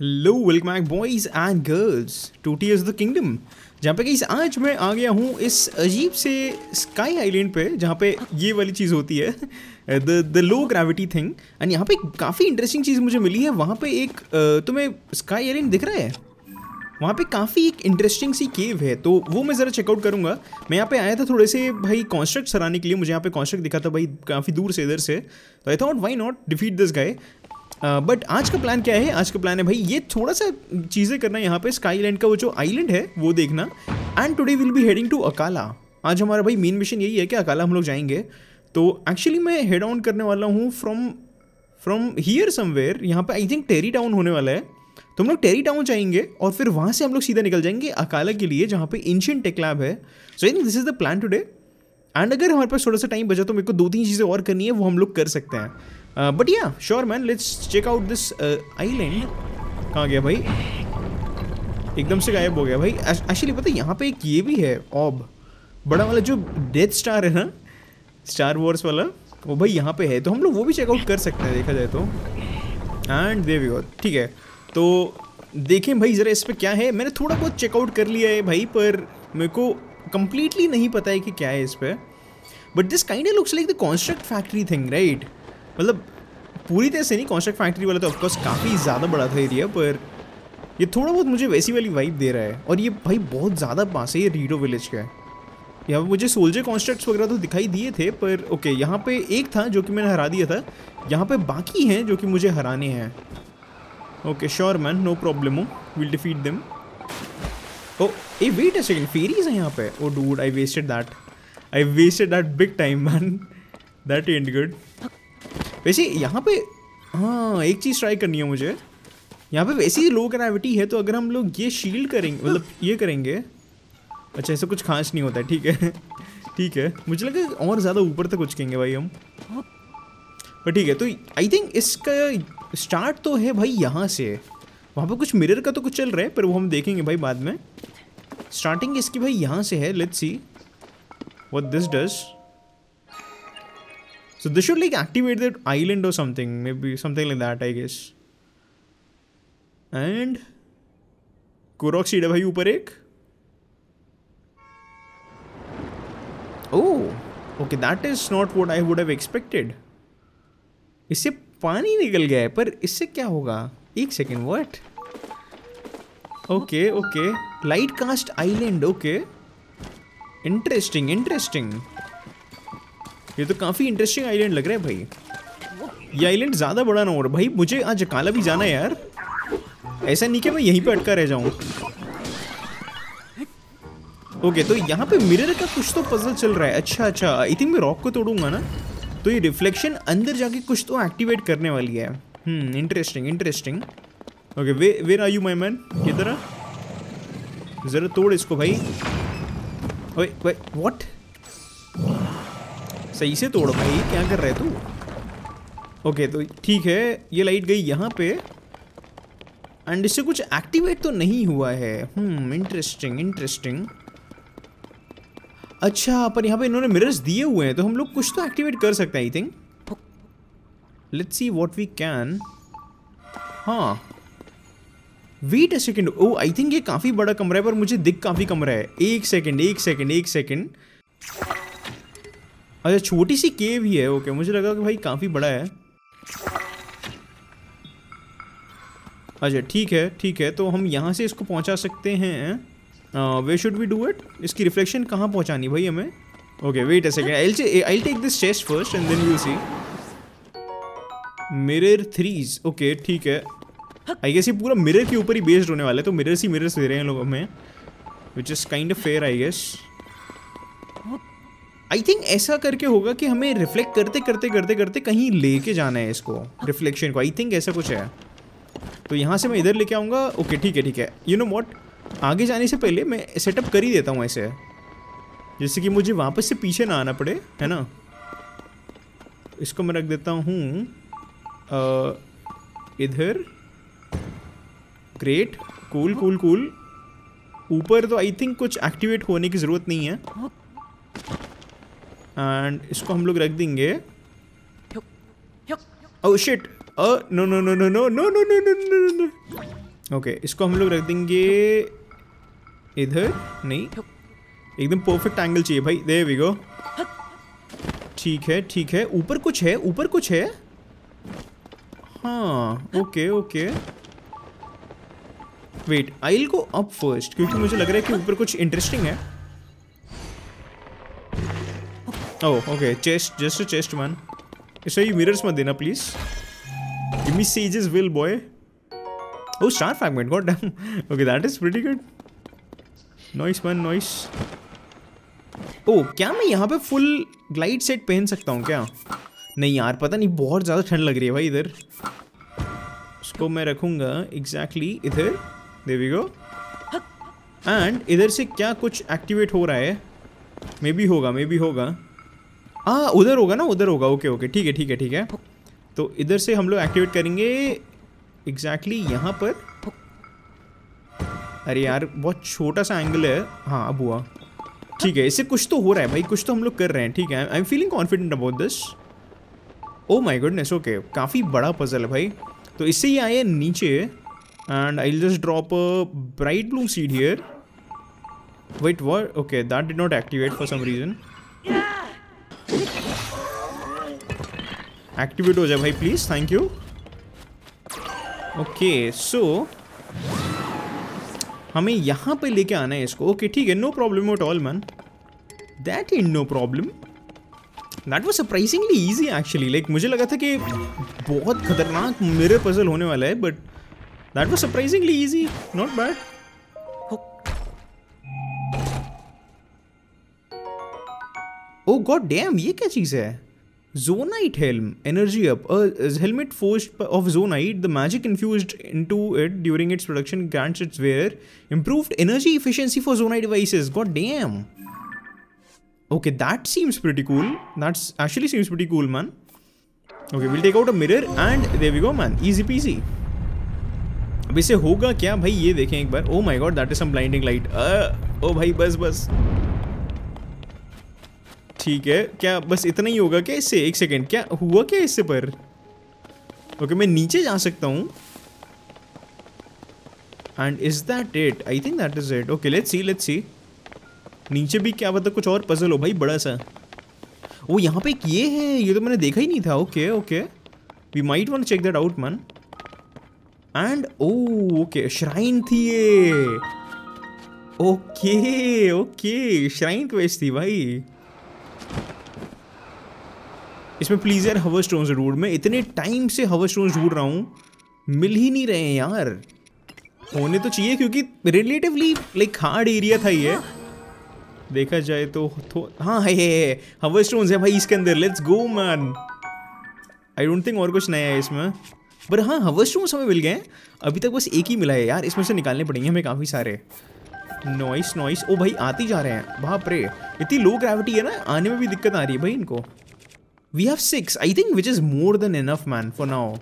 Hello welcome back boys and girls to tears the kingdom जहाँ पे guys आज मैं आ गया हूँ इस अजीब से स्काई आइलैंड पे, जहाँ पे ये वाली चीज़ होती है the the low gravity thing and यहाँ पे काफ़ी इंटरेस्टिंग चीज़ मुझे मिली है। वहाँ पे एक तुम्हें स्काई आइलैंड दिख रहा है? वहाँ पे काफ़ी एक इंटरेस्टिंग सी केव है। तो वो मैं ज़रा चेकआउट करूँगा। मैं यहाँ पे आया था थोड़े से भाई कॉन्स्ट्रक्ट सराने के लिए। मुझे यहाँ पे कॉन्स्ट्रक्ट दिखा था भाई काफ़ी दूर से इधर से। तो I thought why not defeat this guy but आज का प्लान क्या है? आज का प्लान है भाई, ये थोड़ा सा चीज़ें करना यहाँ पे स्काई लैंड का वो जो आइलैंड है, वो देखना। And today will be heading to Akkala आज हमारा भाई मेन मिशन यही है कि अकाला हम लोग जाएँगे। तो एक्चुअली मैं हेड ऑन करने वाला हूँ फ्रॉम फ्रॉम हियर समवेयर यहाँ पे आई थिंक टेरी टाउन होने वाला है। तो हम लोग टेरी टाउन जाएँगे और फिर वहाँ से हम लोग सीधा निकल जाएँगे अकाला के लिए, जहाँ पे एंशियंट टेक लैब है। So I think this is the plan today and अगर हमारे पास थोड़ा सा टाइम बचा तो मेरे को दो तीन चीज़ें और करनी है, वो हम लोग कर सकते हैं। But yeah sure man let's check out this island कहाँ गया भाई? एकदम से गायब हो गया भाई। एक्चुअली पता है, यहाँ पे एक ये भी है ऑब बड़ा वाला जो डेथ स्टार है ना स्टार वॉर्स वाला, वो भाई यहाँ पे है। तो हम लोग वो भी चेकआउट कर सकते हैं, देखा जाए तो। एंड दे वी ठीक है। तो देखें भाई, ज़रा इस पर क्या है। मैंने थोड़ा बहुत चेकआउट कर लिया है भाई, पर मेरे को कंप्लीटली नहीं पता है कि क्या है इस पर but this kind looks like the construct factory thing right मतलब पूरी तरह से नहीं कॉन्स्ट्रक्ट फैक्ट्री वाला तो ऑफकोर्स काफ़ी ज़्यादा बड़ा था एरिया पर ये थोड़ा बहुत मुझे वैसी वाली वाइब दे रहा है। और ये भाई बहुत ज़्यादा पास है, ये रीडो विलेज का। है यहाँ पे मुझे सोल्जर कॉन्स्ट्रक्ट्स वगैरह तो दिखाई दिए थे, पर ओके यहाँ पे एक था जो कि मैंने हरा दिया था। यहाँ पे बाकी हैं जो कि मुझे हराने हैं। Okay sure man no problem हो। Will defeat them oh a wait a second fairies हैं यहाँ पे? ओ dude I wasted that I wasted that big time man that and good वैसे यहाँ पे हाँ एक चीज़ ट्राई करनी है मुझे। यहाँ पे वैसे ही लो ग्रेविटी है तो अगर हम लोग ये शील्ड करेंगे मतलब ये करेंगे। अच्छा ऐसा कुछ खास नहीं होता है ठीक है। ठीक है, मुझे लगा और ज़्यादा ऊपर तक कुछ कहेंगे भाई हम। पर ठीक है तो आई थिंक इसका स्टार्ट तो है भाई यहाँ से। वहाँ पे कुछ मिरर का तो कुछ चल रहा है, पर वो हम देखेंगे भाई बाद में। स्टार्टिंग इसकी भाई यहाँ से है let's see what this does So this should like activate that island or something, maybe something like that, I guess. And Korok seed है भाई ऊपर एक ओह okay that is not what I would have expected इससे पानी निकल गया है पर इससे क्या होगा? एक second what okay okay light cast island okay interesting interesting ये तो काफ़ी इंटरेस्टिंग आइलैंड लग रहा है भाई। ये आइलैंड ज़्यादा बड़ा ना हो रहा भाई, मुझे आज काला भी जाना है यार। ऐसा नहीं कि मैं यहीं पे अटका रह जाऊँ। ओके तो यहाँ पे मिरर का कुछ तो पजल चल रहा है। अच्छा अच्छा आई थिंक मैं रॉक को तोड़ूँगा ना। तो ये रिफ्लेक्शन अंदर जाके कुछ तो एक्टिवेट करने वाली है। Interesting interesting okay way where are you my man किधर ज़रा तोड़ इसको भाई। व्हाट सही से तोड़ भाई, क्या कर रहे तू? ओके तो ठीक है, ये लाइट गई यहाँ पे। एंड इससे कुछ एक्टिवेट तो नहीं हुआ है। हम्म इंटरेस्टिंग इंटरेस्टिंग अच्छा पर यहाँ पे इन्होंने मिरर्स दिए हुए हैं तो हम लोग कुछ तो एक्टिवेट कर सकते हैं I think let's see what we can हाँ। Wait a second oh I think ये काफ़ी बड़ा कमरा है, पर मुझे दिख काफ़ी कमरा है। एक सेकेंड एक सेकेंड एक सेकेंड अच्छा छोटी सी केव ही है ओके मुझे लगा कि भाई काफ़ी बड़ा है। अच्छा ठीक है ठीक है तो हम यहाँ से इसको पहुँचा सकते हैं। Way should we do it इसकी रिफ्लेक्शन कहाँ पहुँचानी भाई हमें? Okay wait a second I I take this chest first and then you see mirror threes okay ठीक है। आई गेस ये पूरा मिरर के ऊपर ही बेस्ड होने वाला है तो मिरर्स ही मिरर्स दे रहे हैं लोग हमें which is kind of fair I guess I think ऐसा करके होगा कि हमें रिफ्लेक्ट करते करते करते करते कहीं लेके जाना है इसको रिफ्लेक्शन को। आई थिंक ऐसा कुछ है। तो यहाँ से मैं इधर लेके आऊँगा। ओके ठीक है ठीक है। यू नो वॉट आगे जाने से पहले मैं सेटअप कर ही देता हूँ ऐसे। जैसे कि मुझे वापस से पीछे ना आना पड़े, है ना? इसको मैं रख देता हूँ। इधर। ग्रेट कूल कूल कूल ऊपर तो आई थिंक कुछ एक्टिवेट होने की ज़रूरत नहीं है। एंड इसको हम लोग रख देंगे ओह shit no no no no no no no no no no no okay इसको हम लोग रख देंगे इधर नहीं एकदम परफेक्ट एंगल चाहिए भाई दे वी गो ठीक है ठीक है ऊपर कुछ है ऊपर कुछ है हाँ okay okay wait I go up first क्योंकि मुझे लग रहा है कि ऊपर कुछ इंटरेस्टिंग है ओह okay chest just chest man इसमें ये मिरर्स मत देना please give me sage's will boy oh star fragment got damn okay that is pretty good noice man noice oh क्या मैं यहाँ पे फुल ग्लाइड सेट पहन सकता हूँ क्या? नहीं यार, पता नहीं, बहुत ज़्यादा ठंड लग रही है भाई इधर। उसको मैं रखूँगा एग्जैक्टली exactly इधर। देवी गो एंड इधर से क्या कुछ एक्टिवेट हो रहा है? मे बी होगा मे बी होगा। आ उधर होगा ना, उधर होगा। ओके ओके, ठीक है ठीक है ठीक है। तो इधर से हम लोग एक्टिवेट करेंगे। एग्जैक्टली exactly यहाँ पर। अरे यार, बहुत छोटा सा एंगल है। हाँ अब हुआ। ठीक है, इससे कुछ तो हो रहा है भाई, कुछ तो हम लोग कर रहे हैं, ठीक है। I am feeling confident about this oh my goodness okay काफ़ी बड़ा पजल है भाई। तो इससे ही आए नीचे and I just drop bright blue seed here wait what? Okay that did not activate for some reason activate हो जाए भाई please thank you okay so हमें यहाँ पे लेके आना है इसको। ओके ठीक है no problem at all man that is no problem that was surprisingly easy actually like मुझे लगा था कि बहुत खतरनाक मेरे पजल होने वाला है but that was surprisingly easy not bad oh god damn ये क्या चीज़ है? Zonite helm, energy up. A helmet forged of Zonite, the magic infused into it during its production grants its wearer improved energy efficiency for Zonite devices. God damn. Okay, that seems pretty cool. That's actually seems pretty cool, man. Okay, we'll take out a mirror and there we go, man. Easy peasy. अब इसे होगा क्या भाई ये देखें एक बार oh my god that is some blinding light oh भाई बस बस ठीक है। क्या बस इतना ही होगा क्या इससे? एक सेकेंड क्या हुआ क्या इससे पर? ओके मैं नीचे जा सकता हूँ। And is that it I think that is it okay let's see let's see नीचे भी क्या पता कुछ और पजल हो भाई, बड़ा सा। वो यहाँ पे एक ये है, ये तो मैंने देखा ही नहीं था। Okay okay we might one check that out man and oh okay shrine थी ये। ओके ओके श्राइन क्वेस्ट थी भाई। इसमें प्लीज़ यार हवर स्टोन्स ढूंढ मैं इतने टाइम से हवर स्टोन्स ढूंढ रहा हूँ मिल ही नहीं रहे यार। होने तो चाहिए क्योंकि रिलेटिवली लाइक हार्ड एरिया था ये। देखा जाए तो हाँ है, है हवर स्टोन्स है भाई इसके अंदर let's go man I don't think और कुछ नया है इसमें। पर हाँ हवर स्टोन्स हमें मिल गए अभी तक बस एक ही मिला है यार इसमें से निकालने पड़ेंगे हमें काफ़ी सारे। नॉइस नॉइस ओ भाई आते जा रहे हैं। बाप रे इतनी लो ग्रेविटी है ना आने में भी दिक्कत आ रही है भाई इनको। We have six I think which is more than enough man for now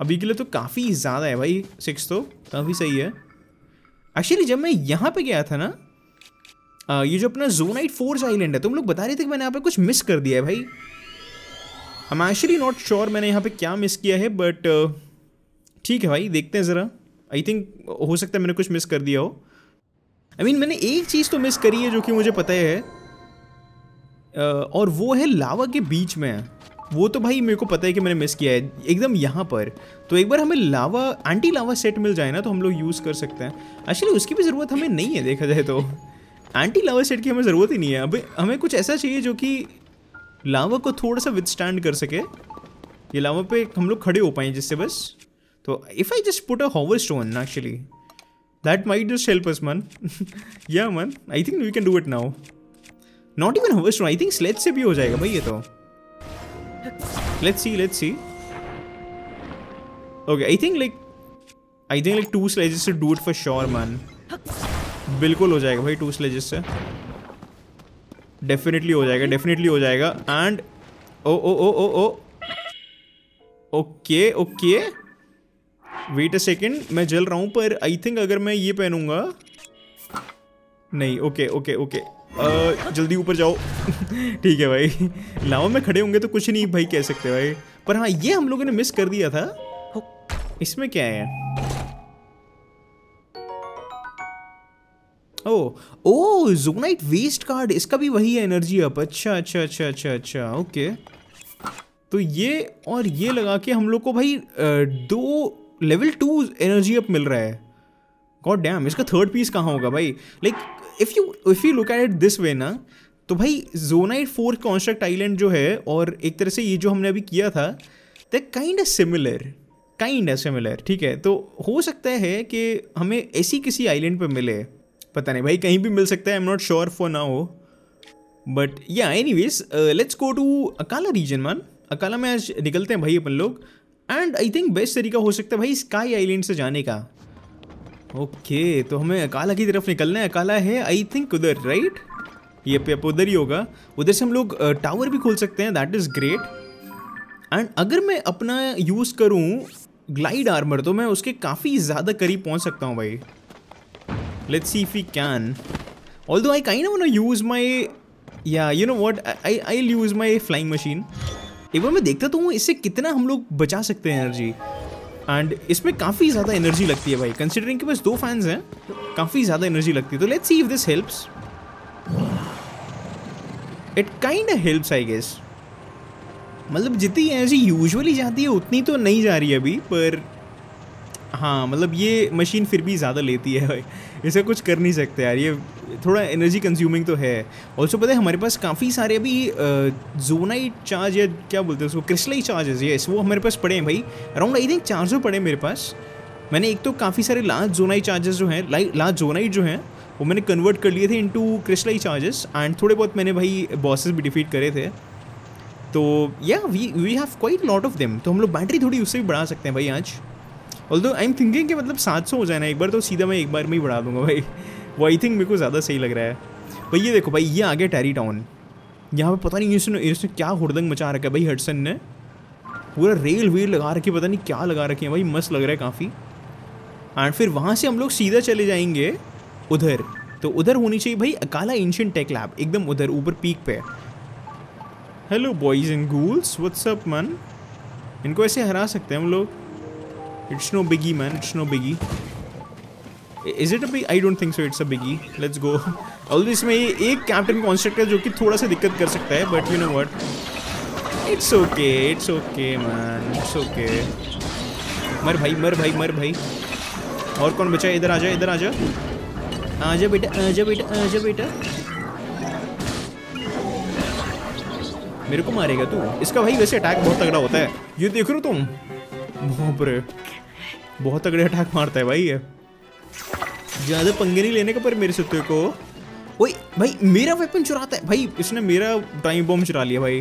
अभी के लिए तो काफ़ी ज़्यादा है भाई। सिक्स तो काफ़ी सही है। एक्चुअली जब मैं यहाँ पे गया था ना आ, ये जो अपना जोनाइट फोर्स आइलैंड है तुम लोग बता रहे थे कि मैंने यहाँ पे कुछ मिस कर दिया है भाई। I am actually not sure मैंने यहाँ पे क्या मिस किया है बट ठीक है भाई देखते हैं ज़रा। आई थिंक हो सकता है मैंने कुछ मिस कर दिया हो। आई I मीन mean, मैंने एक चीज़ तो मिस करी है जो कि मुझे पता है। और वो है लावा के बीच में। वो तो भाई मेरे को पता है कि मैंने मिस किया है, एकदम यहाँ पर। तो एक बार हमें लावा एंटी लावा सेट मिल जाए ना तो हम लोग यूज़ कर सकते हैं। एक्चुअली उसकी भी ज़रूरत हमें नहीं है, देखा जाए तो। एंटी लावा सेट की हमें ज़रूरत ही नहीं है। अभी हमें कुछ ऐसा चाहिए जो कि लावा को थोड़ा सा विदस्टैंड कर सके। ये लावा पे हम लोग खड़े हो पाए जिससे बस। तो if I just put a hover stone actually that might just help us man yeah man I think we can do it now not even hover stone I think sledge से भी हो जाएगा भाई ये तो। Let's see let's see okay I think like I think like two sledges से do it for sure man बिल्कुल हो जाएगा भाई टू स्लेजेस से। डेफिनेटली हो जाएगा डेफिनेटली हो जाएगा। And oh oh oh oh oh okay okay wait a second मैं जल रहा हूँ, पर आई थिंक अगर मैं ये पहनूँगा। नहीं ओके ओके ओके जल्दी ऊपर जाओ। ठीक है भाई। लावा में खड़े होंगे तो कुछ नहीं भाई कह सकते भाई। पर हाँ ये हम लोगों ने मिस कर दिया था। इसमें क्या है? ओ ओ जोनाइट वेस्ट कार्ड इसका भी वही है एनर्जी अप अच्छा अच्छा अच्छा अच्छा अच्छा ओके तो ये और ये लगा के हम लोग को भाई दो लेवल टू एनर्जी अप मिल रहा है। गॉड डैम इसका थर्ड पीस कहाँ होगा भाई? Like if you if you look at it this way ना तो भाई जोनाइट फोर कॉन्स्ट्रक्ट आइलैंड जो है और एक तरह से ये जो हमने अभी किया था the kind of similar kind of similar ठीक है? तो हो सकता है कि हमें ऐसी किसी आइलैंड पर मिले, पता नहीं भाई कहीं भी मिल सकता है I am not sure for ना हो but yeah anyways let's go to Akkala region man Akkala में आज निकलते हैं भाई अपन लोग एंड आई थिंक बेस्ट तरीका हो सकता है भाई स्काई आइलैंड से जाने का। ओके तो हमें अकाला की तरफ़ निकलना है अकाला है आई थिंक उधर राइट ये पे उधर ही होगा। उधर से हम लोग टावर भी खोल सकते हैं दैट इज़ ग्रेट एंड अगर मैं अपना यूज़ करूँ ग्लाइड आर्मर तो मैं उसके काफ़ी ज़्यादा करीब पहुँच सकता हूँ भाई। Let's see if we can although I kind want use my yeah you know what I I use my flying machine एक बार मैं देखता तो हूँ, इससे कितना हम लोग बचा सकते हैं एनर्जी एंड इसमें काफ़ी ज़्यादा एनर्जी लगती है भाई। कंसिडरिंग के पास दो फैंस हैं, काफ़ी ज़्यादा एनर्जी लगती है। तो let's see if this helps it kind helps I guess मतलब जितनी एनर्जी यूजुअली जाती है, उतनी तो नहीं जा रही है अभी, पर हाँ मतलब ये मशीन फिर भी ज़्यादा लेती है। भाई इसे कुछ कर नहीं सकते यार, ये थोड़ा एनर्जी कंज्यूमिंग तो है। ऑल्सो पता है, हमारे पास काफ़ी सारे अभी जोनाइट चार्ज या क्या बोलते हैं उसको? क्रिस्टलाई चार्जेस ये वो हमारे पास पड़े हैं भाई। अराउंड आई थिंक चार सौ पड़े मेरे पास। मैंने एक तो काफ़ी सारे लार्ज जोनाइट चार्जेस जो हैं लार्ज जोनाइट जो हैं, वो मैंने कन्वर्ट कर लिए थे इंटू क्रिस्टलाई चार्जेस एंड थोड़े बहुत मैंने भाई बॉसेस भी डिफीट करे थे। तो yeah we we have quite lot of them तो हम लोग बैटरी थोड़ी उससे भी बढ़ा सकते हैं भाई आज। ऑल दो आई एम थिंकिंग कि मतलब सात सौ हो जाए ना, एक बार तो सीधा मैं एक बार में ही बढ़ा दूँगा भाई। वो आई थिंक मेरे को ज़्यादा सही लग रहा है। भाई ये देखो, भाई ये आ गया टैरी टाउन यहाँ पे पता नहीं इसने इसने क्या हुड़दंग मचा रखा है भाई हडसन ने। पूरा रेल वेल लगा रखी पता नहीं क्या लगा रखी है भाई, मस्त लग रहा है काफ़ी। एंड फिर वहाँ से हम लोग सीधा चले जाएँगे उधर। तो उधर होनी चाहिए भाई अकाला एंशियन टेक लैब एकदम उधर, ऊपर पीक पे। Hello boys and girls what's up man इनको ऐसे हरा सकते हैं हम लोग। It's no biggie, man. It's no biggie. Is it a big? I don't think so. It's a biggie. Let's go. Although इसमें ये एक कैप्टन कॉन्स्ट्रक्ट है जो कि थोड़ा सा दिक्कत कर सकता है but you know what it's okay it's okay man it's okay मर भाई मर भाई मर भाई और कौन बचा इधर आ जा इधर आ जा आ जा बेटा आ जा बेटा आ जा बेटा मेरे को मारेगा तू इसका भाई वैसे अटैक बहुत तगड़ा होता है ये देख रहे हो तुम बाप रे बहुत तगड़े अटैक मारता है भाई ये ज़्यादा पंगे नहीं लेने का पर मेरे से को ओए भाई मेरा वेपन चुराता है भाई इसने मेरा टाइम बॉम्ब चुरा लिया भाई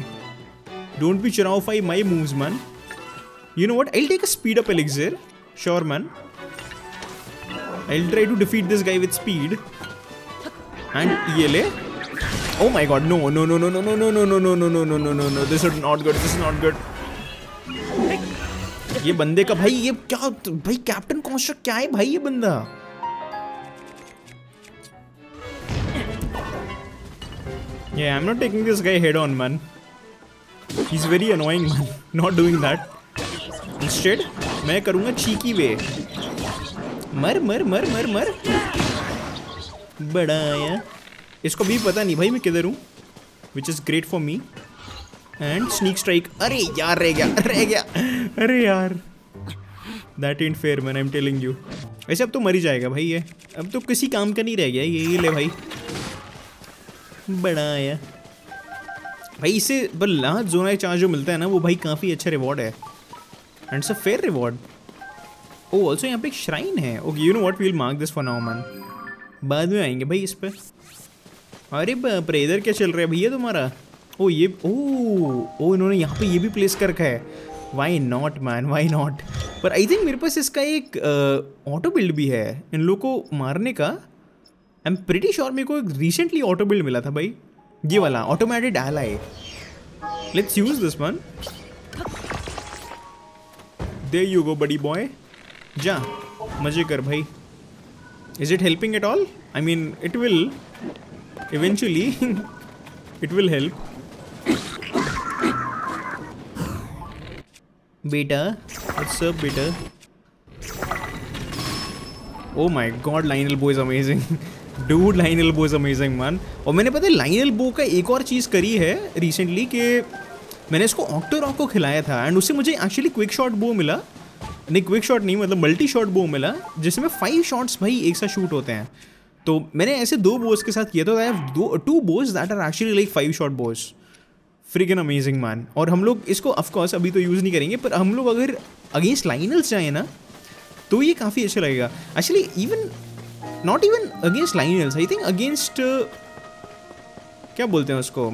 डोंट बी चुराओ phi my moves man you know what I take a speed up elixir sure man I try to defeat this guy with speed and ये ले Oh my god, no, no, no, no, no, no, no, no, no, no, no, no, no, no, no, no, this is not good, this is not good. ये बंदे का भाई ये क्या भाई captain construct क्या है भाई ये बंदा Yeah, I'm not taking this guy head on, man. He's very annoying, man. Not doing that. Instead, मैं करूँगा चीकी वे मर मर मर मर मर बड़ा आया इसको भी पता नहीं भाई मैं किधर हूँ which is great for me and sneak strike अरे यार, रह गया रह गया। अरे यार that ain't fair man I am telling you वैसे अब तो मर ही जाएगा भाई ये। अब तो किसी काम का नहीं रह गया ये ले भाई। बड़ा आया भाई इसे बल्ला जोना चार्ज जो मिलता है ना, वो भाई काफ़ी अच्छा रिवॉर्ड है। And a fair reward oh also यहाँ पे एक श्राइन है। Okay you know what will mark this for now man बाद में आएँगे भाई इस पर अरे बाप इधर क्या चल रहा है? भैया तुम्हारा? ओ ये ओ ओ इन्होंने यहाँ पे ये भी प्लेस कर रखा है। Why not man why not पर आई थिंक मेरे पास इसका एक ऑटो uh, बिल्ड भी है इन लोग को मारने का। आई एम प्रिटी श्योर मेरे को एक रिसेंटली ऑटो बिल्ड मिला था भाई। ये वाला ऑटोमेटिक डालाई let's use this one there you go buddy boy जा मज़े कर भाई। Is it helping at all I mean it will eventually it will help beta what's up beta oh my god lionel boy is amazing. Dude Lionel boy is amazing man और मैंने पता है Lionel बो का एक और चीज़ करी है रिसेंटली कि मैंने इसको ऑक्टोरॉक को खिलाया था एंड उससे मुझे एक्चुअली क्विक शॉट बो मिला। नहीं क्विक शॉट नहीं मतलब मल्टी शॉट बो मिला, जिसमें फाइव शॉट्स भाई एक साथ शूट होते हैं। तो मैंने ऐसे दो बोस के साथ किया I do two bows that are actually like five shot bows freaking amazing man और हम लोग इसको ऑफकोर्स अभी तो यूज़ नहीं करेंगे पर हम लोग अगर अगेंस्ट लाइनल्स जाए ना तो ये काफ़ी अच्छा लगेगा। Actually even not even against Lynels I think against क्या बोलते हैं उसको?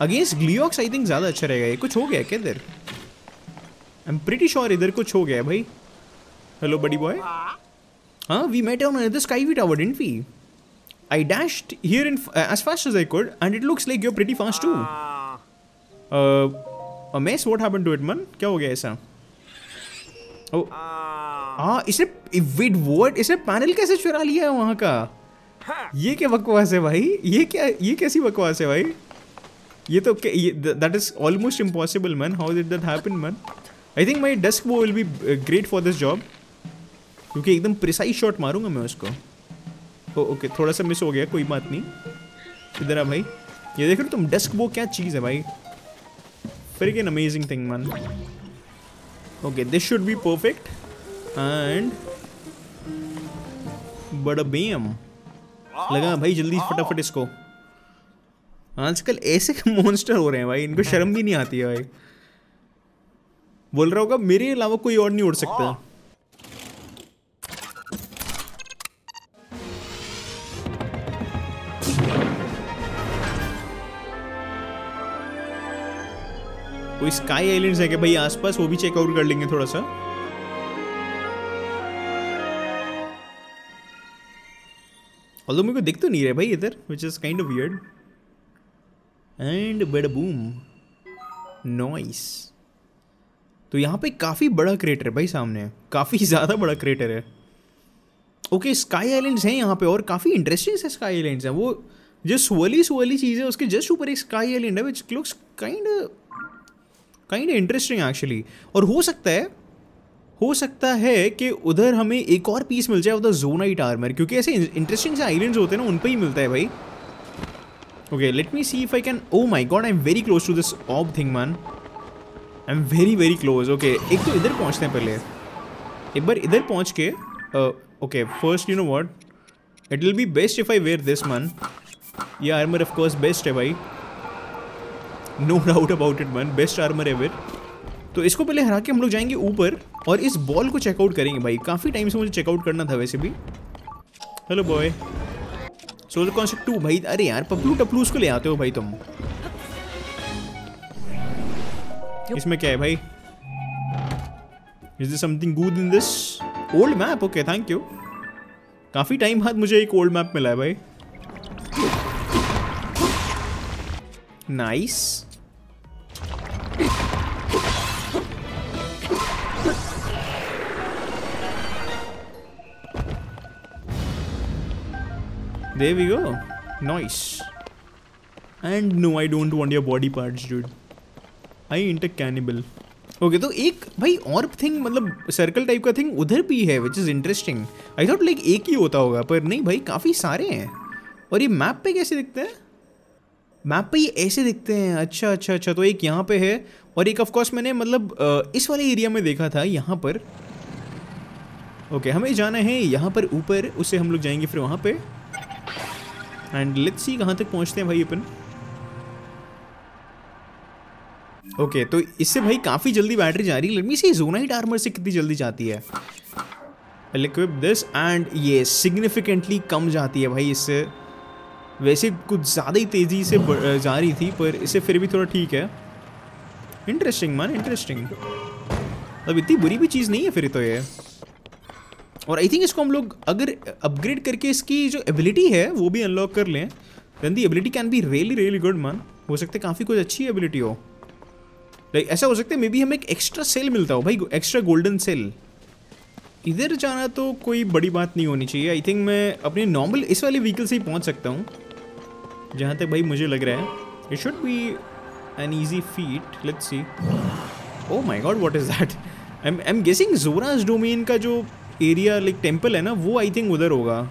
अगेंस्ट ग्लियोक्स आई थिंक ज़्यादा अच्छा रहेगा। ये कुछ हो गया क्या इधर? आई एम प्रिटी श्योर इधर कुछ हो गया भाई। हेलो बडी बॉय हाँ। We met on the sky view tower didn't we I dashed here in uh, as fast as I could, and it looks like you're pretty fast too. Uh, a mess? What happened to it, man? क्या हो गया ऐसा? Oh, हाँ इसे wait what? इसे panel कैसे चुरा लिया है वहाँ का? ये क्या बकवास है भाई? ये क्या ये कैसी बकवास है भाई? ये तो ये that is almost impossible, man. How did that happen, man? I think my desk bow will be great for this job. क्योंकि एकदम प्रिसाइज शॉट मारूँगा मैं उसको ओ, ओके थोड़ा सा मिस हो गया कोई बात नहीं। इधर आ भाई। ये देख रहे हो तुम डेस्क वो क्या चीज़ है भाई? फिर an amazing thing man okay this should be perfect and बड़ा बेम। लगा भाई जल्दी फटाफट इसको। आजकल ऐसे मॉन्स्टर हो रहे हैं भाई इनको शर्म भी नहीं आती है भाई। बोल रहा होगा मेरे अलावा कोई और नहीं उड़ सकता। कोई स्काई आइलैंड्स है क्या भाई आसपास? वो भी चेकआउट कर लेंगे थोड़ा सा ऑल्दो मेरे को दिख तो नहीं रहा भाई इधर which is kind of weird and bad boom noice तो यहाँ पे काफ़ी बड़ा क्रेटर है भाई सामने। काफ़ी ज़्यादा बड़ा क्रेटर है। ओके स्काई आइलैंड्स हैं यहाँ पे और काफ़ी इंटरेस्टिंग से स्काई आइलैंड्स हैं। वो जो सोली सोली चीज़ है, उसके जस्ट ऊपर एक स्काई आइलैंड है which looks kind kind interesting actually और हो सकता है, हो सकता है कि उधर हमें एक और पीस मिल जाए उधर जोनाइट आर्मर क्योंकि ऐसे इंटरेस्टिंग से आइलैंड्स होते हैं ना उन पर ही मिलता है भाई। Okay let me see if I can oh my god I am very close to this orb thing man I am very very close okay एक तो इधर पहुँचते हैं पहले। एक बार इधर पहुँच के okay first you know what it will be best if I wear this man ये आर्मर ऑफ़ कोर्स बेस्ट है भाई। No doubt about it man best armour ever तो इसको पहले हरा के हम लोग जाएँगे ऊपर और इस बॉल को चेकआउट करेंगे भाई। काफ़ी टाइम से मुझे चेकआउट करना था वैसे भी। Hello boy solar concept too भाई। अरे यार पपलू टपलू उसको ले आते हो भाई तुम। इसमें क्या है भाई? Is this something good in this old map okay thank you काफ़ी टाइम बाद मुझे एक ओल्ड मैप मिला है भाई। Nice nice. There we go. Nice. And no, I don't want your body parts, dude. I ain't a cannibal. okay, तो एक भाई और थिंग मतलब सर्कल टाइप का थिंग उधर भी है which is interesting I thought like एक ही होता होगा पर नहीं भाई काफ़ी सारे हैं और ये मैप पे कैसे दिखते हैं मैप पे ये ऐसे दिखते हैं। अच्छा अच्छा अच्छा तो एक यहाँ पे है और एक ऑफकोर्स मैंने मतलब इस वाले एरिया में देखा था यहाँ पर। ओके हमें जाना है यहाँ पर ऊपर उससे हम लोग जाएँगे फिर वहाँ पे। एंड लेट्स सी कहाँ तक पहुँचते हैं भाई अपन। ओके okay, तो इससे भाई काफ़ी जल्दी बैटरी जा रही है। लेट मी सी जोनाइट आर्मर से कितनी जल्दी जाती है। इक्विप दिस एंड ये सिग्निफिकेंटली कम जाती है भाई इससे। वैसे कुछ ज़्यादा ही तेज़ी से जा रही थी, पर इसे फिर भी थोड़ा ठीक है। इंटरेस्टिंग मान इंटरेस्टिंग अब इतनी बुरी भी चीज़ नहीं है फिर तो ये। और आई थिंक इसको हम लोग अगर अपग्रेड करके इसकी जो एबिलिटी है, वो भी अनलॉक कर लें then the ability can be really really good man हो सकता है काफ़ी कुछ अच्छी एबिलिटी हो। लाइक ऐसा हो सकता है मे बी हमें एक एक्स्ट्रा सेल मिलता हो, भाई एक्स्ट्रा गोल्डन सेल इधर जाना तो कोई बड़ी बात नहीं होनी चाहिए। आई थिंक मैं अपने नॉर्मल इस वाले व्हीकल से ही पहुँच सकता हूँ। जहाँ तक भाई मुझे लग रहा है it should be an easy feat let's see oh my god what is that I am guessing Zora's domain का जो एरिया लाइक टेंपल है ना, वो आई थिंक उधर होगा.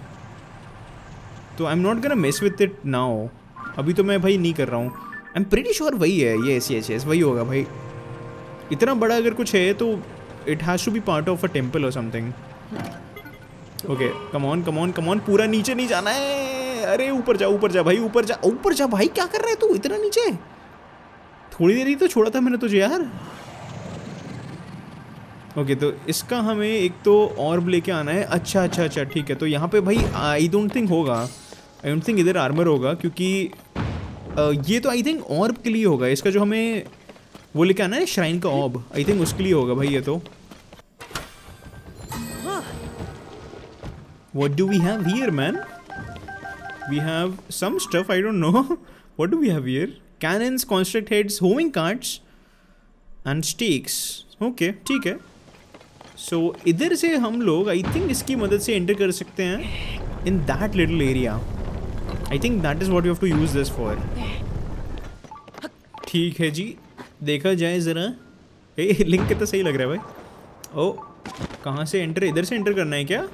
तो I am not gonna miss with it now अभी तो मैं भाई नहीं कर रहा हूँ. आई एम प्रीटी श्योर वही है. ये एस एस वही होगा भाई. इतना बड़ा अगर कुछ है तो it has to be part of a temple और something okay come on come on come on पूरा नीचे नहीं जाना है. अरे ऊपर जा ऊपर जा भाई ऊपर जा। ऊपर जा भाई क्या कर रहा है तू? इतना नीचे? थोड़ी देर ही तो छोड़ा था मैंने तुझे यार। ओके तो इसका हमें एक तो ऑर्ब लेके आना है। अच्छा अच्छा अच्छा ठीक है। तो यहाँ पे भाई आई डोंट थिंक होगा। आई डोंट थिंक इधर आर्मर होगा क्योंकि ये तो आई थिंक ऑर्ब के लिए होगा। इसका जो हमें वो लेके आना है श्राइन का ऑब आई थिंक उसके लिए होगा भाई ये तो। What do we have here, man? We have some stuff, I don't know. what do we have here? Cannons, construct heads, homing carts, and stakes. Okay, ठीक है. So, इधर से हम लोग आई थिंक इसकी मदद से एंटर कर सकते हैं in that little area I think that is what you have to use this for ठीक है जी. देखा जाए ज़रा. ए लिंक कितना सही लग रहा है भाई. ओ कहाँ से एंटर इधर से एंटर करना है क्या?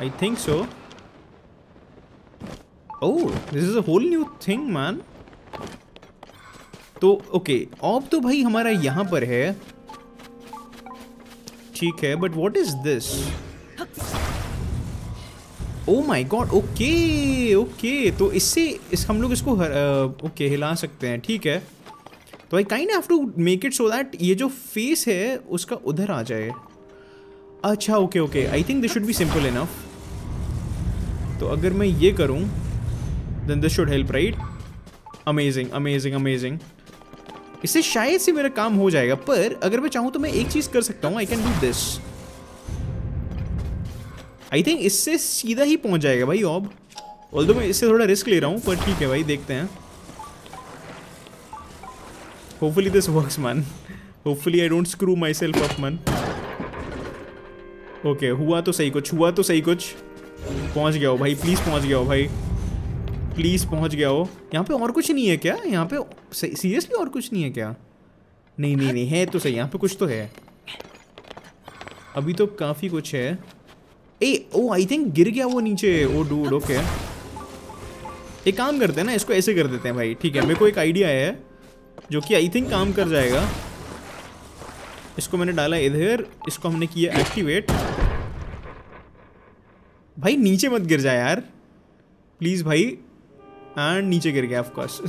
I think so oh this is a whole new thing man तो ओके ऑफ़ तो भाई हमारा यहाँ पर है। ठीक है but what is this oh my god okay okay तो इससे इस हम लोग इसको ओके okay, हिला सकते हैं ठीक है। तो I kind have to make it so that ये जो फेस है उसका उधर आ जाए। अच्छा okay okay I think this should be simple enough तो अगर मैं ये करूँ then this should help right amazing amazing amazing इससे शायद से मेरा काम हो जाएगा, पर अगर मैं चाहूँ तो मैं एक चीज़ कर सकता हूँ I can do this I think इससे सीधा ही पहुँच जाएगा भाई ऑब ऑल मैं इससे थोड़ा रिस्क ले रहा हूँ, पर ठीक है भाई, देखते हैं। Hopefully this works man hopefully I don't screw myself up man okay हुआ तो सही कुछ, हुआ तो सही कुछ। पहुँच गया हो भाई प्लीज़ पहुँच गया हो भाई। प्लीज़ पहुँच गया हो। यहाँ पे और कुछ नहीं है क्या? यहाँ पे सीरियसली और कुछ नहीं है क्या? नहीं नहीं नहीं, है तो सही, यहाँ पे कुछ तो है। अभी तो काफ़ी कुछ है। ए, ओ आई थिंक गिर गया वो नीचे। ओ डूड ओके एक काम करते हैं ना, इसको ऐसे कर देते हैं भाई। ठीक है, मेरे को एक आइडिया है, जो कि आई थिंक काम कर जाएगा। इसको मैंने डाला इधर, इसको हमने किया एक्टिवेट भाई, नीचे मत गिर जाए यार। प्लीज़ भाई एंड नीचे गिर गया of course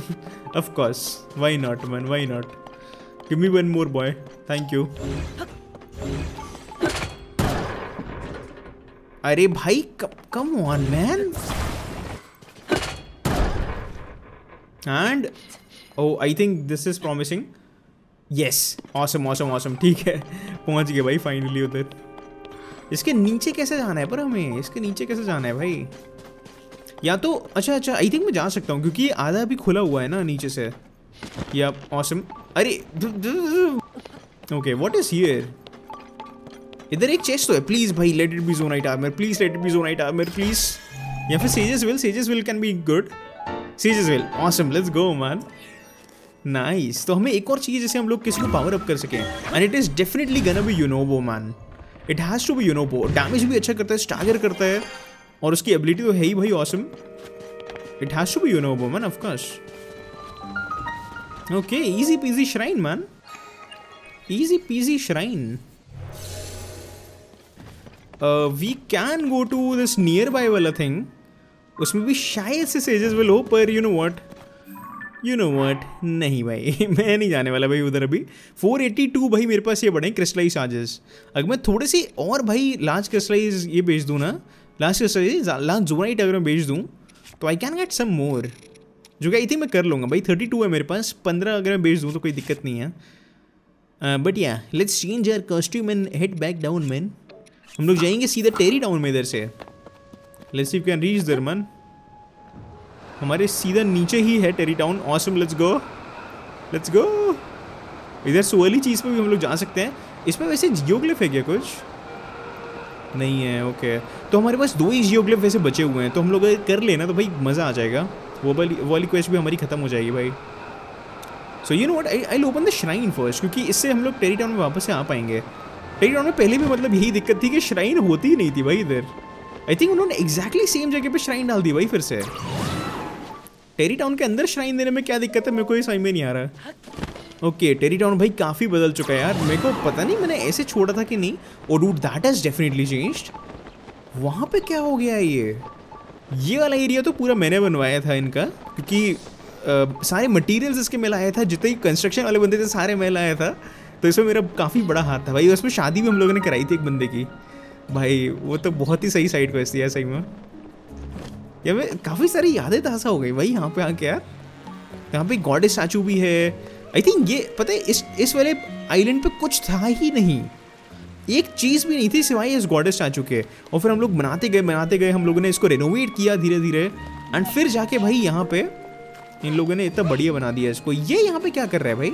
of course why not man why not give me one more boy thank you अरे भाई come on man and oh I think this is promising yes awesome awesome awesome ठीक है. पहुँच गए भाई फाइनली उधर. इसके नीचे कैसे जाना है पर हमें? इसके नीचे कैसे जाना है भाई? या तो अच्छा अच्छा आई थिंक मैं जा सकता हूँ, क्योंकि आधा भी खुला हुआ है ना, नीचे से। या ऑसम अरे ओके व्हाट इज़ हियर इधर एक चेस्ट तो है प्लीज़ भाई let it be Zonaite armour please let it be Zonaite armour please या फिर sage's will sage's will can be good sage's will awesome let's go man nice तो हमें एक और चीज़ जैसे हम लोग किसी को पावर अप कर सकें। And it is definitely gonna be Yunobo man it has to be Yunobo damage भी अच्छा करता है स्टागर करता है। और उसकी एबिलिटी तो है ही भाई awesome it has to be you Yunobo man of course okay easy peasy shrine man easy peasy shrine we can go to this nearby वाला थिंग उसमें भी शायद से सेजेस विल हो, पर you know what you know what नहीं भाई, मैं नहीं जाने वाला भाई उधर अभी. 482 भाई मेरे पास ये बड़े क्रिस्टलाइज चार्जेस अगर मैं थोड़े से और भाई लार्ज क्रिस्टलाइज ये बेच दूँ ना लार्ज क्रिस्टलाइज लार्ज जोनाइट अगर मैं बेच दूँ तो आई कैन गेट सम मोर जो कि आई थिंक मैं कर लूँगा भाई थर्टी टू है मेरे पास, पंद्रह अगर मैं बेच दूँ तो कोई दिक्कत नहीं है। बट या let's change our costume and head back down man हम लोग जाएँगे सीधा टेरी डाउन में इधर से। Let's you can reach there man हमारे सीधा नीचे ही है Tarrey Town awesome let's go let's go इधर सोअली चीज़ पे भी हम लोग जा सकते हैं। इसमें वैसे जियोग्लिफ है क्या कुछ? नहीं है ओके तो हमारे पास दो ही जियोग्लिफ वैसे बचे हुए हैं तो हम लोग कर लेना तो भाई मज़ा आ जाएगा। वो वाली वो वाली क्वेस्ट भी हमारी ख़त्म हो जाएगी भाई। So you know what I I open the shrine first क्योंकि इससे हम लोग टेरी टाउन में वापस से आ पाएँगे। टेरी टाउन में पहले भी मतलब यही दिक्कत थी कि श्राइन होती ही नहीं थी भाई इधर। आई थिंक उन्होंने एग्जैक्टली सेम जगह पे श्राइन डाल दी भाई फिर से। टेरी टाउन के अंदर श्राइन देने में क्या दिक्कत है? मेरे को ये समझ में नहीं आ रहा। ओके टेरी टाउन भाई काफ़ी बदल चुका है यार। मेरे को पता नहीं मैंने ऐसे छोड़ा था कि नहीं और dude that has definitely changed वहाँ पे क्या हो गया है ये? ये वाला एरिया तो पूरा मैंने बनवाया था इनका क्योंकि आ, सारे मटेरियल्स इसके में लाया था जितने कंस्ट्रक्शन वाले बंदे थे सारे मैं लाया था। तो इसमें मेरा काफ़ी बड़ा हाथ था भाई उसमें शादी भी हम लोगों ने कराई थी एक बंदे की। भाई वो तो बहुत ही सही साइड क्वेस्ट है सही में। मैं काफ़ी सारी यादें ताज़ा हो गई भाई यहाँ पे आके यार। यहाँ पे गॉड स्टैचू भी है आई थिंक ये, पता है, इस इस वाले आइलैंड पे कुछ था ही नहीं। एक चीज़ भी नहीं थी सिवाय इस गॉड स्टैचू के और फिर हम लोग बनाते गए बनाते गए, हम लोगों ने इसको रेनोवेट किया धीरे धीरे एंड फिर जाके भाई यहाँ पे इन लोगों ने इतना बढ़िया बना दिया इसको। ये यहाँ पे क्या कर रहा है भाई?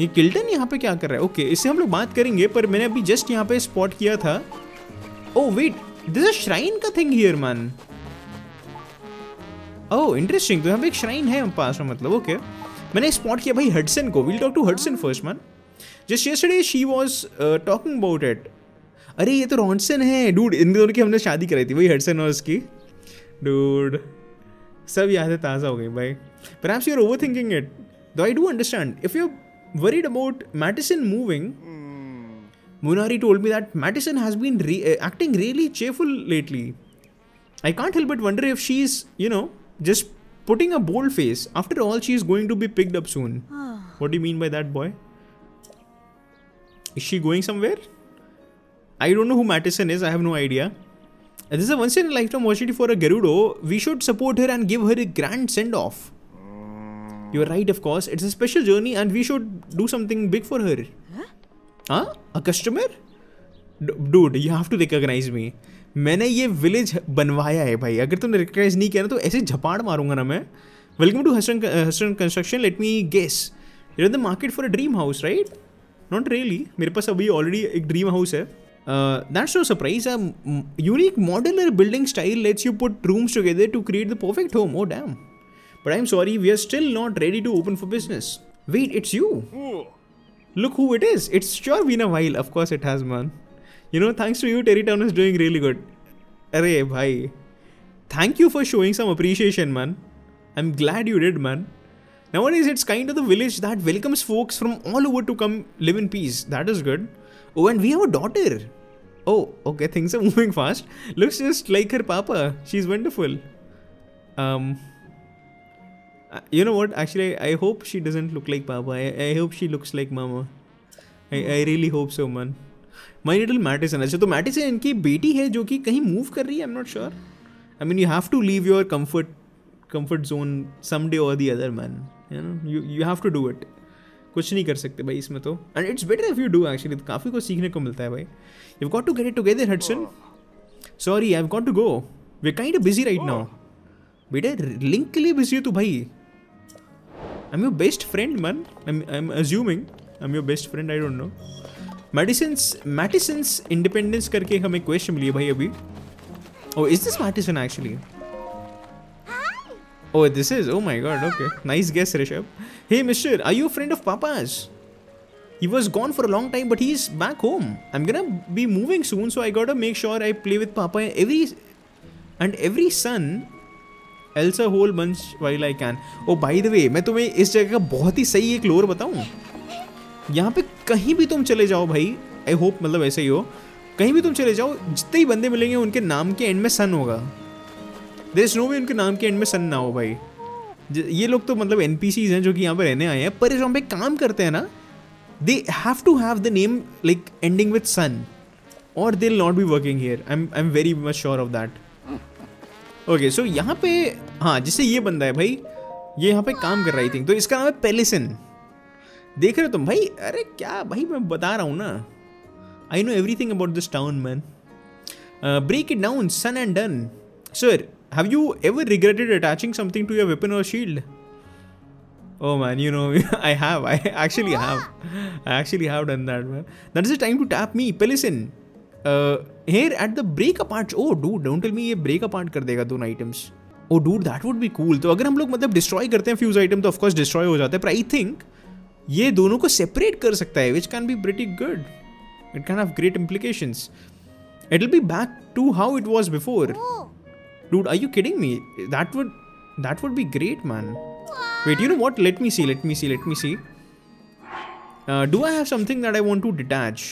ये किल्टन यहाँ पे क्या कर रहा है? ओके इससे हम लोग बात करेंगे, पर मैंने अभी जस्ट यहाँ पे स्पॉट किया था। Oh wait this a shrine का thing here man oh interesting तो यहाँ पे एक श्राइन है पास में मतलब ओके मैंने स्पॉट किया भाई हडसन को. Will talk to Hudson first man just yesterday she was talking about it अरे ये तो रॉन्सन है. डूड इन दोनों की हमने शादी कराई थी वही हडसन और उसकी. डूड सब यादें ताज़ा हो गई भाई. पर आप your overthinking it though I do understand if you about Madison moving, mm. Munari told me that Madison has been re- uh, acting really cheerful lately. I can't help but wonder if she's, you know, just putting a bold face. After all, she is going to be picked up soon. Ah. what do you mean by that, boy? Is she going somewhere? I don't know who Mattison is, I have no idea. This is a once in a lifetime opportunity for a Gerudo. We should support her and give her a grand send off. You're right, of course. It's a special journey and we should do something big for her. Huh? huh? A customer? D dude, you have to recognize me. मैंने ये village बनवाया है भाई अगर तुमने recognise नहीं किया ना तो ऐसे झपाड़ मारूँगा ना मैं welcome to Houston Houston construction let me guess you're the market for a dream house right not really मेरे पास अभी ऑलरेडी एक ड्रीम हाउस है that's no surprise a unique modular building style lets you put rooms together to create the perfect home oh damn But I'm sorry, we are still not ready to open for business. Wait, it's you. Look who it is. It's sure been a while. Of course it has, man. You know, thanks to you, Terry Town is doing really good. Arey, bhai. Thank you for showing some appreciation, man. I'm glad you did, man. Nowadays, it's kind of the village that welcomes folks from all over to come live in peace. That is good. Oh, and we have a daughter. Oh, okay, things are moving fast. Looks just like her papa. She's wonderful. Um, uh, you know what? Actually, I hope she doesn't look like Papa. I, I hope she looks like Mama. I, I really hope so, man. My little Madison अच्छा तो Mattison इनकी बेटी है जो कि कहीं move कर रही है? I am not sure I mean you have to leave your comfort comfort zone someday और the other man you know you you have to do it कुछ नहीं कर सकते भाई इसमें तो। And it's better if you do actually काफ़ी कुछ सीखने को मिलता है भाई। You got to get it together Hudson sorry I have got to go we kind busy right now बेटा लिंक के लिए बिज़ी हो तू भाई। I'm your best friend, man. I'm, I'm assuming. I'm your best friend. I don't know. Madison's Madison's independence करके हमें question मिली है भाई अभी। ओ is this Madison actually oh this is oh my god okay nice guess Rishabh hey mister are you friend of papa's he was gone for a long time but he is back home I am gonna be moving soon so I got a make sure I play with papa every and every son else whole bunch why lie can oh by the way मैं तुम्हें इस जगह का बहुत ही सही एक lower बताऊँ। यहाँ पे कहीं भी तुम चले जाओ भाई आई होप मतलब ऐसे ही हो, कहीं भी तुम चले जाओ, जितने ही बंदे मिलेंगे उनके नाम के एंड में सन होगा। देर इज़ नो भी उनके नाम के एंड में सन ना हो भाई। ये लोग तो मतलब एन हैं जो कि यहाँ पर रहने आए हैं, पर यहाँ पे काम करते हैं ना they have to have the name like ending with son और they not be working here I am I am very much sure of that okay so यहाँ पे हाँ जिससे ये बंदा है भाई, ये यहाँ पे काम कर रही थी तो इसका नाम है पेलिसन देख रहे हो तुम? भाई अरे क्या? भाई मैं बता रहा हूँ ना। I know everything about this town man break it down son and done sir have you ever regretted attaching something to your weapon और shield Oh man, you know, I have. I actually have. I actually have done that, man. That is the time to tap me. Pelison, here at the break apart oh do don't tell me ये break apart कर देगा दोनों items oh dude that would be cool तो अगर हम लोग मतलब destroy करते हैं फ्यूज आइटम तो ऑफकोर्स डिस्ट्रॉय हो जाता है पर आई थिंक ये दोनों को सेपरेट कर सकता है which can be pretty good it can have great implication it will be back to how it was before dude I you kidding me that would that would be great man wait you know what let me see let me see let me see do I have something that I want to detach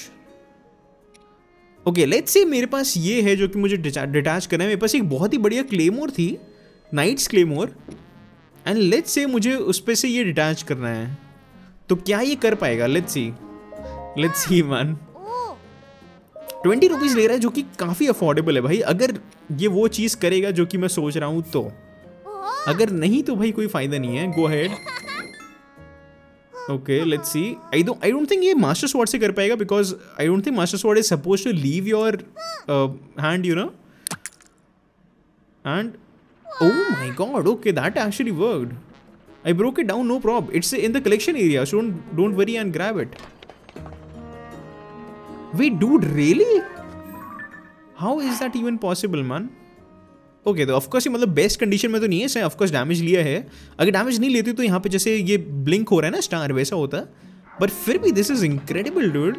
okay let's say मेरे पास ये है जो कि मुझे detach करना है। मेरे पास एक बहुत ही बढ़िया क्लेमोर थी nights claymore and let's say मुझे उस पर से ये डिटैच करना है। तो क्या ये कर पाएगा? Let's see let's see man twenty rupees ले रहा है, जो कि काफ़ी अफोर्डेबल है भाई। अगर ये वो चीज़ करेगा जो कि मैं सोच रहा हूँ तो। अगर नहीं तो भाई कोई फ़ायदा नहीं है। Go head okay let's see I don't I don't think ये मास्टर स्वॉर्ड से कर पाएगा because I don't think Master Sword is suppose to leave your hand you know and oh my god, okay, that actually worked. I broke it down, no prob. It's in the collection area, so don't don't worry and grab it. Wait, dude, really? How is that even possible, man? Okay तो of course ये मतलब best condition में तो नहीं है इसने of course damage लिया है. अगर डैमेज नहीं लेती तो यहाँ पे जैसे ये ब्लिंक हो रहा है ना स्टार वैसा होता. बट फिर भी दिस इज़ इनक्रेडिबल डूड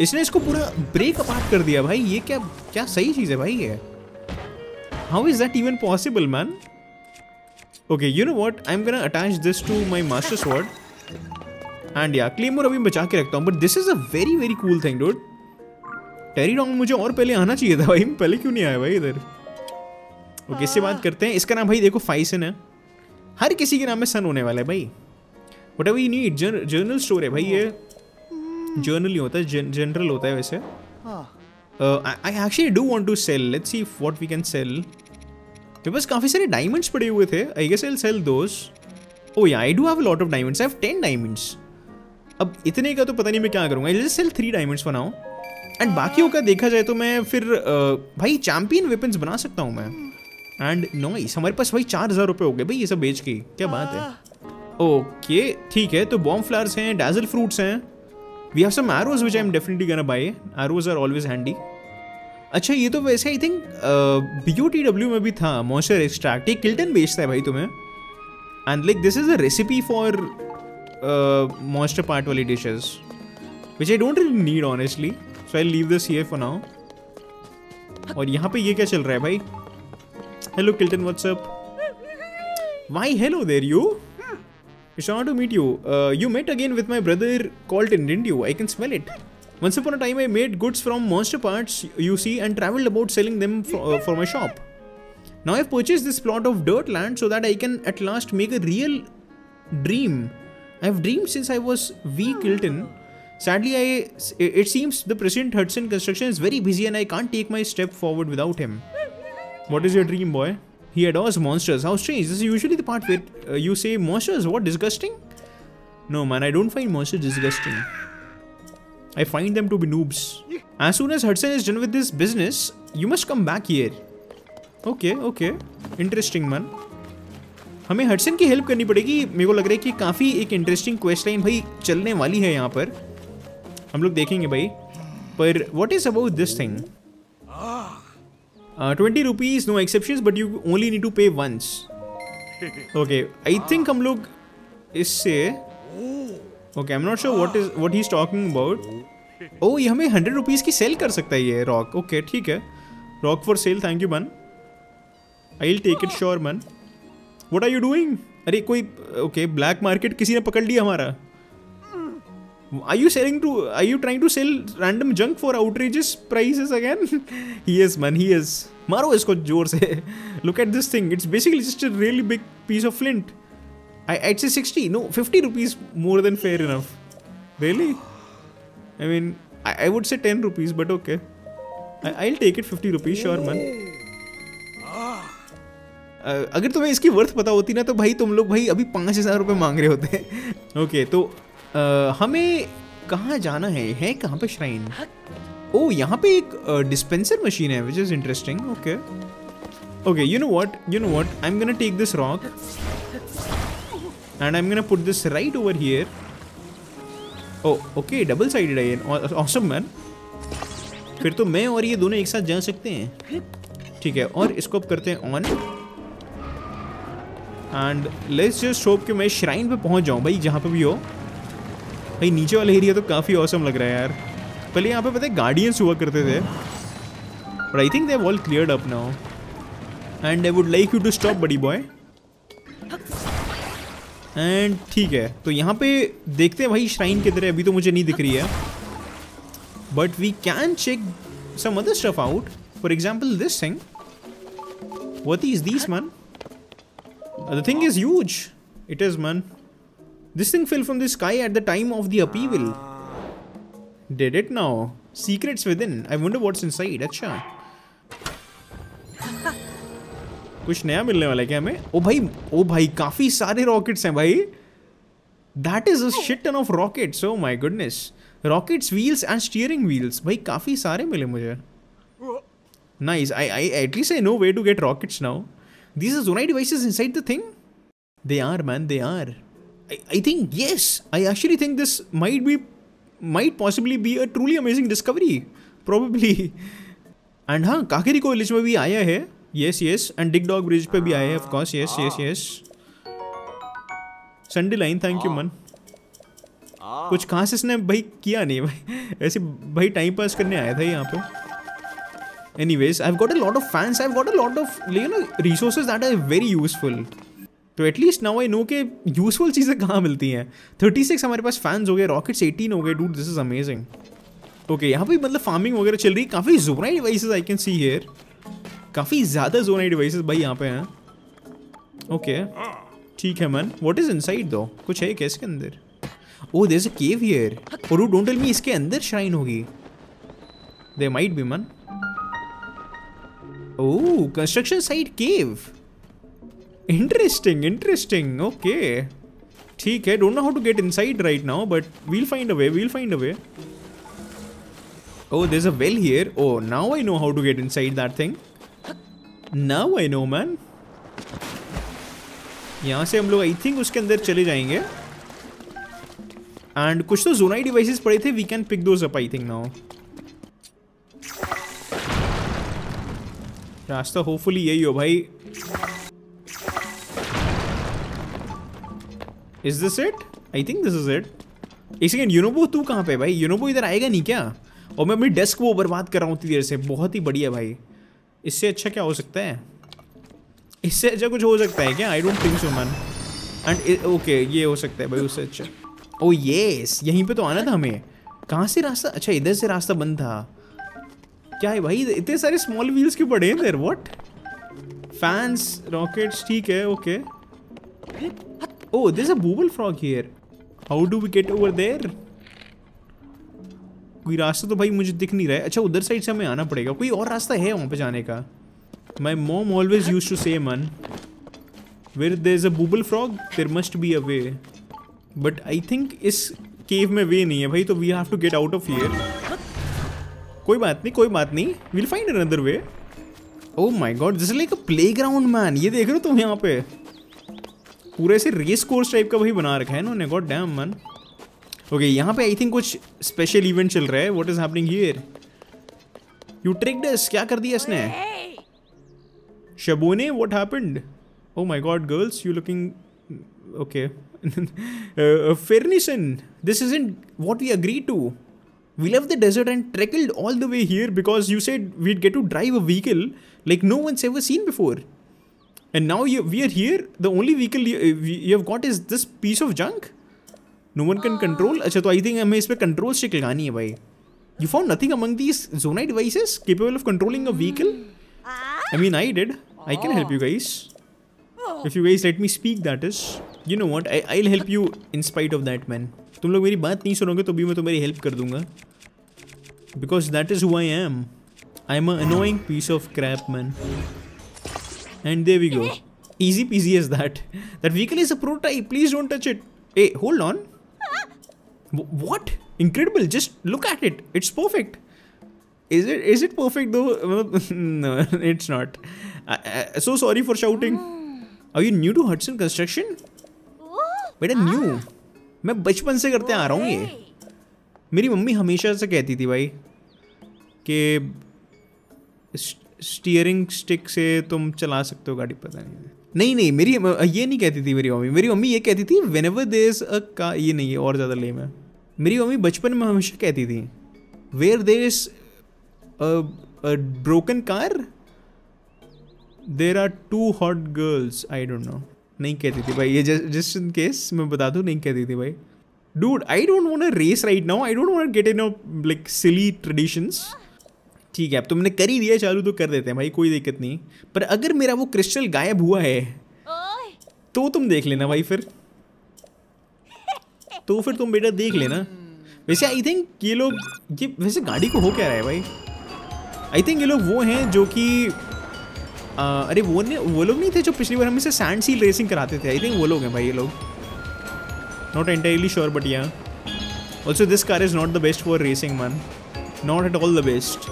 इसने इसको पूरा ब्रेक अपार्ट कर दिया, भाई. ये क्या क्या सही चीज़ है भाई ये. How is that even possible man okay you know what I am gonna attach this to my Master Sword and या क्लेमोर अभी बचा के रखता हूँ but this is a very very cool thing dude Tarrey Town मुझे और पहले आना चाहिए था भाई पहले क्यों नहीं आया भाई इधर? ओके okay, इससे बात करते हैं। इसका नाम भाई देखो फाइसन है। हर किसी के नाम में सन होने वाला है भाई। Whatever you need general store है भाई ये। जर्नल ही होता है जनरल होता है वैसे। I actually do want to sell let's see what we can sell मेरे पास काफ़ी सारे डायमंड्स पड़े हुए थे। आई guess I sell those oh yeah I do have a lot of diamonds I have 10 diamonds अब इतने का तो पता नहीं मैं क्या करूँगा। आई जस्ट सेल 3 डायमंड्स बनाऊँ एंड बाकियों का देखा जाए तो मैं फिर uh, भाई चैंपियन वेपन्स बना सकता हूँ मैं। एंड नॉइस हमारे पास भाई चार हज़ार रुपये हो गए भाई ये सब बेच के। क्या बात है। ओके ठीक है तो बॉम्ब फ्लावर्स हैं डैजल फ्रूट्स हैं। We have some arrows which I am definitely gonna buy arrows are always handy अच्छा ये तो वैसे I think B T W में भी था मॉइस्चर एक्सट्रैक्ट ये किल्टन बेचता है भाई तुम्हें and like this is a recipe for moisture part वाली dishes which I don't really need honestly so I leave this here for now और यहाँ पे ये क्या चल रहा है भाई hello Kilton. What's why hello there you. It's an honor to meet you. Uh, you met again with my brother Colton, didn't you? I can. Once upon a time, I made goods from monster parts, you see, and traveled about selling them for, uh, for my shop. Now I've purchased this plot of dirt land so that I can at last make a real dream. I've dreamed since I was V. Kilton. Sadly, I it seems the President Hudson construction is very busy and I can't take my step forward without him. What is your dream, boy? He adores monsters. How strange. This is usually the part where uh, you say, Monsters, what disgusting? No, man, I don't find monsters disgusting. I find them to be noobs. As soon as Hudson is done with this business, you must come back here. Okay, okay. Interesting, man. हमें Hudson की help करनी पड़ेगी मेरे को लग रहा है कि काफ़ी एक इंटरेस्टिंग क्वेस्ट लाइन भाई चलने वाली है यहाँ पर हम लोग देखेंगे भाई पर what is about this thing twenty rupees no exception but you only need to pay once okay I think हम लोग इससे okay am not sure what is what is talking about oh ये हमें हंड्रेड रुपीज़ की cell कर सकता है ये रॉक ओके ठीक है. Rock for sale thank you man I will take it sure man what are you doing अरे, कोई ओके ब्लैक मार्केट किसी ने पकड़ लिया हमारा? I you selling to I you trying to sell random junk for outrageous price again he is man he is मारो इसको ज़ोर से. Look at this thing it's basically just a really big piece of flint I, I'd say 60 no 50 rupees more than fair enough. Really? I mean I, I would say 10 rupees but okay. I, I'll take it 50 rupees sure man. Uh, अगर तुम्हें इसकी worth पता होती ना तो भाई तुम लोग भाई अभी पाँच हज़ार रुपये मांग रहे होते हैं। ओके okay, तो uh, हमें कहाँ जाना है? है कहाँ पे श्राइन? ओ यहाँ पे एक डिस्पेंसर uh, मशीन है which is interesting okay okay you know what you know what I am gonna take this rock and I am gonna put this right over here oh okay double sided है ये awesome man फिर तो मैं और ये दोनों एक साथ जा सकते हैं। ठीक है और इसको अब करते हैं on and let's just hope कि मैं श्राइन पे पहुँच जाऊँ भाई जहाँ पे भी हो। भाई नीचे वाला एरिया तो काफ़ी औसम लग रहा है यार। पहले यहाँ पे पता है गार्डियंस हुआ करते थे। But I think they've all cleared up now. And I would like you to stop, buddy boy. And ठीक है तो यहाँ पे देखते हैं भाई श्राइन किधर तरह अभी तो मुझे नहीं दिख रही है। But we can check some other stuff out for example this thing what is this man the thing is use it is man this thing fell from the sky at the time of the upheaval dead it now secrets within I want what's inside अच्छा कुछ नया मिलने वाला है क्या हमें? ओ भाई ओ भाई काफ़ी सारे रॉकेट्स हैं भाई। That is a lot of rocket so my goodness rockets wheels and steering wheels भाई काफ़ी सारे मिले मुझे। Nice I I at least I know way to get rockets now this is ओनाइट device inside the thing they are man they are I think yes I actually think this might be might possibly be a truly amazing discovery probably and हाँ काकेरी college में भी आया है। Yes yes and dig dog bridge पे भी आए हैं of course yes yes yes Sunday line thank you man कुछ खास इसने भाई किया नहीं भाई। ऐसे भाई टाइम पास करने आया था यहाँ पे। Anyways I have got a lot of fans I have got a lot of you know resources that are very useful तो at least now I know के यूजफुल चीज़ें कहाँ मिलती हैं। थर्टी सिक्स हमारे पास फैंस हो गए रॉकेट्स एटीन हो गए dude this is amazing okay यहाँ पे मतलब फ़ार्मिंग वगैरह चल रही है काफ़ी Zonai devices I can see here काफ़ी ज़्यादा जोनाई डिवाइसेस भाई यहाँ पे हैं। ओके ठीक है मन। व्हाट इज़ इनसाइड दो कुछ है क्या इसके अंदर? ओ there is a cave here और डोंट टेल मी इसके अंदर श्राइन होगी। They might be man oh construction site cave interesting interesting okay ठीक है don't know how to get inside right now but we'll find a way we'll find a way Oh, there's a well here. Oh, now I know how to get inside that thing. Now I know, man. यहाँ से हम लोग I think उसके अंदर चले जाएँगे। And कुछ तो जोनाई डिवाइसेस पड़े थे we can pick up I think now रास्ता होपफुली यही हो भाई। Is this it I think this is it एक सेकेंड यूनोबो तू कहाँ पे भाई? यूनोबो इधर आएगा नहीं क्या? और मैं अपनी डेस्क को बर्बाद कर रहा हूँ इतनी देर से। बहुत ही बढ़िया भाई। इससे अच्छा क्या हो सकता है? इससे अच्छा कुछ हो सकता है क्या? I don't think so man and okay ये हो सकता है भाई, उससे अच्छा। ओ येस यहीं पे तो आना था हमें। कहाँ से रास्ता? अच्छा इधर से रास्ता बंद था। क्या है भाई? इतने सारे स्मॉल व्हील्स क्यों पड़े हैं इधर? व्हाट फैंस रॉकेट्स ठीक है okay oh this a bubbulfrog here how do we get over there कोई रास्ता तो भाई मुझे दिख नहीं रहा है। अच्छा उधर साइड से हमें आना पड़ेगा। कोई और रास्ता है वहाँ पे जाने का? माई मोम always use to say man where there is a bubbulfrog there must be a way but I think इस केव में वे नहीं है भाई तो we have to get out of here कोई बात नहीं, कोई बात नहीं। Will find another way oh my god this like a playground man ये देख रहे हो तुम यहाँ पे? पूरे से रेस कोर्स टाइप का भाई बना रखा है इन्होंने। गॉड डैम मैन ओके यहाँ पे आई थिंक कुछ स्पेशल इवेंट चल रहा है. What is happening here you trick this क्या कर दिया इसने? शबोने what happened oh my god girls you looking okay फेरनीसन this isn't what we agree to we love the desert and trekked all the way here because you said we'd get to drive a vehicle like no one ever seen before and now we are here the only vehicle you have got is this piece of junk no one can control अच्छा तो I think हमें इस पर control stick लगानी है भाई। You found nothing among these Zonai devices capable of controlling a vehicle I mean I did I can help you guys if you guys let me speak that is you know what I I help you in spite of that man तुम लोग मेरी बात नहीं सुनोगे तो भी मैं तुम्हारी हेल्प कर दूँगा। Because that is who I am I am annoying piece of crap man and there we go easy peasy as that. That vehicle is a prototype. Please don't touch it. Hey hold on. What incredible just look at it it's perfect is it is it perfect though no it's not I, I, so sorry for shouting are you new to hudson construction बेटा न्यू मैं बचपन से करते आ रहा हूँ ये मेरी मम्मी हमेशा से कहती थी भाई कि स्टीयरिंग स्टिक से तुम चला सकते हो गाड़ी पता नहीं नहीं नहीं, मेरी ये नहीं कहती थी मेरी मम्मी। मेरी मम्मी ये कहती थी वेन एवर देर अ का ये नहीं है और ज़्यादा लेम है। मेरी मम्मी बचपन में हमेशा कहती थी where there is broken car there are two hot girls I don't know नहीं कहती थी भाई, ये जस्ट इन केस मैं बता दूँ, नहीं कहती थी भाई। Dude I don't want race right now I don't want get in like silly traditions ठीक है अब तुमने कर ही दिया चालू तो कर देते हैं भाई कोई दिक्कत नहीं। पर अगर मेरा वो क्रिस्टल गायब हुआ है तो तुम देख लेना भाई फिर। तो फिर तुम बेटा देख लेना। वैसे आई थिंक ये लोग ये वैसे गाड़ी को हो क्या रहा है भाई? आई थिंक ये लोग वो हैं जो कि अरे वो ने वो लोग नहीं थे जो पिछली बार हमें से सैंड सील रेसिंग कराते थे? आई थिंक वो लोग हैं भाई ये लोग। Not entirely sure but yeah also this car is not the best for racing man not at all the best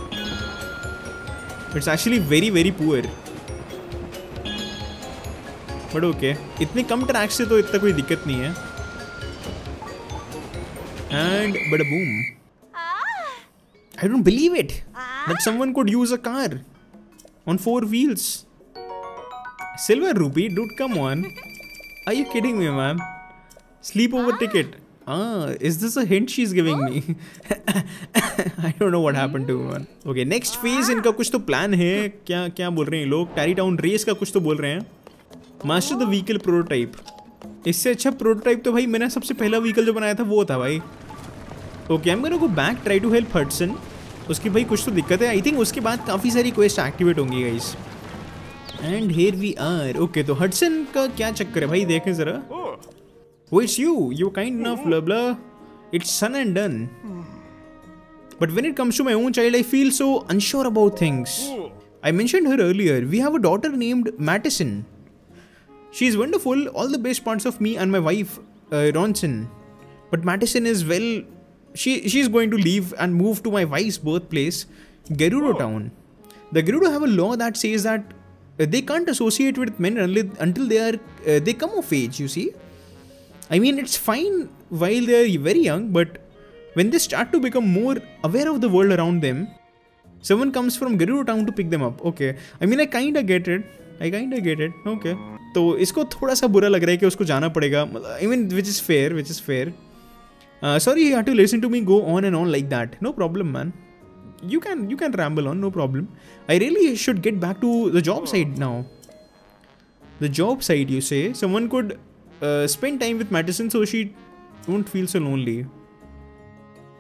it's actually very very poor but okay इतने कम ट्रैक से तो इतना कोई दिक्कत नहीं है and but boom I don't believe it that someone could use a car on four wheels. Silver rupee, dude, come on. Are you kidding me, man? Sleepover ticket. Ah, is this a hint she's giving me? I don't know what happened to me, man. Okay, next phase इनका कुछ तो plan है। क्या क्या बोल रहे हैं लोग? टैरी टाउन रेस का कुछ तो बोल रहे हैं। मास्टर द व्हीकल प्रोटोटाइप इससे अच्छा प्रोटोटाइप तो भाई मैंने सबसे पहला व्हीकल जो बनाया था वो था भाई। ओके हम go back try to help Hudson उसकी भाई कुछ तो दिक्कत है। आई थिंक उसके बाद काफ़ी सारी क्वेस्ट एक्टिवेट होंगी guys and here we are okay तो हटसन का क्या चक्कर है भाई? देखें ज़रा। Who is you? You kind enough, blah blah. It's sun and done. But when it comes to my own child, I feel so unsure about things. I mentioned her earlier. We have a daughter named Madison. She is wonderful, all the best parts of me and my wife, uh, Ronson. But Madison is well. She she's going to leave and move to my wife's birthplace, Gerudo oh. Town. The Gerudo have a law that says that uh, they can't associate with men until, until they are uh, they come of age. You see. I mean it's fine while they are very young, but when they start to become more aware of the world around them, someone comes from Gerudo Town to pick them up. Okay, I mean I kinda get it. I kinda get it. Okay. तो इसको थोड़ा सा बुरा लग रहा है कि उसको जाना पड़ेगा I mean which is fair which is fair uh, sorry, you have to listen to me go on and on like that. No problem, man. You can you can ramble on, no problem. I really should get back to the job side now. The job side, you say. Someone could uh, spend time with Madison so she won't feel so lonely.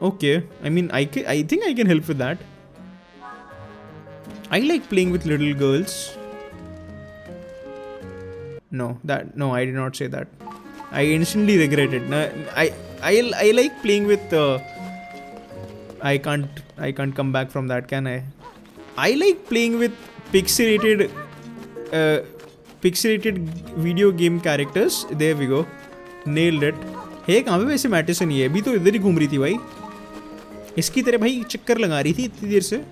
Okay, I mean, I, can, I think I can help with that. I like playing with little girls. No, that no, I did not say that. I instantly regret it. I I I like playing with. Uh, I can't I can't come back from that, can I? I like playing with pixelated, uh, pixelated video game characters There we go. Nailed it. Hey, कहाँ पे वैसे Mattis नहीं है? अभी तो इधर ही घूम रही थी भाई। इसकी तरह भाई चक्कर लगा रही थी इतनी देर से।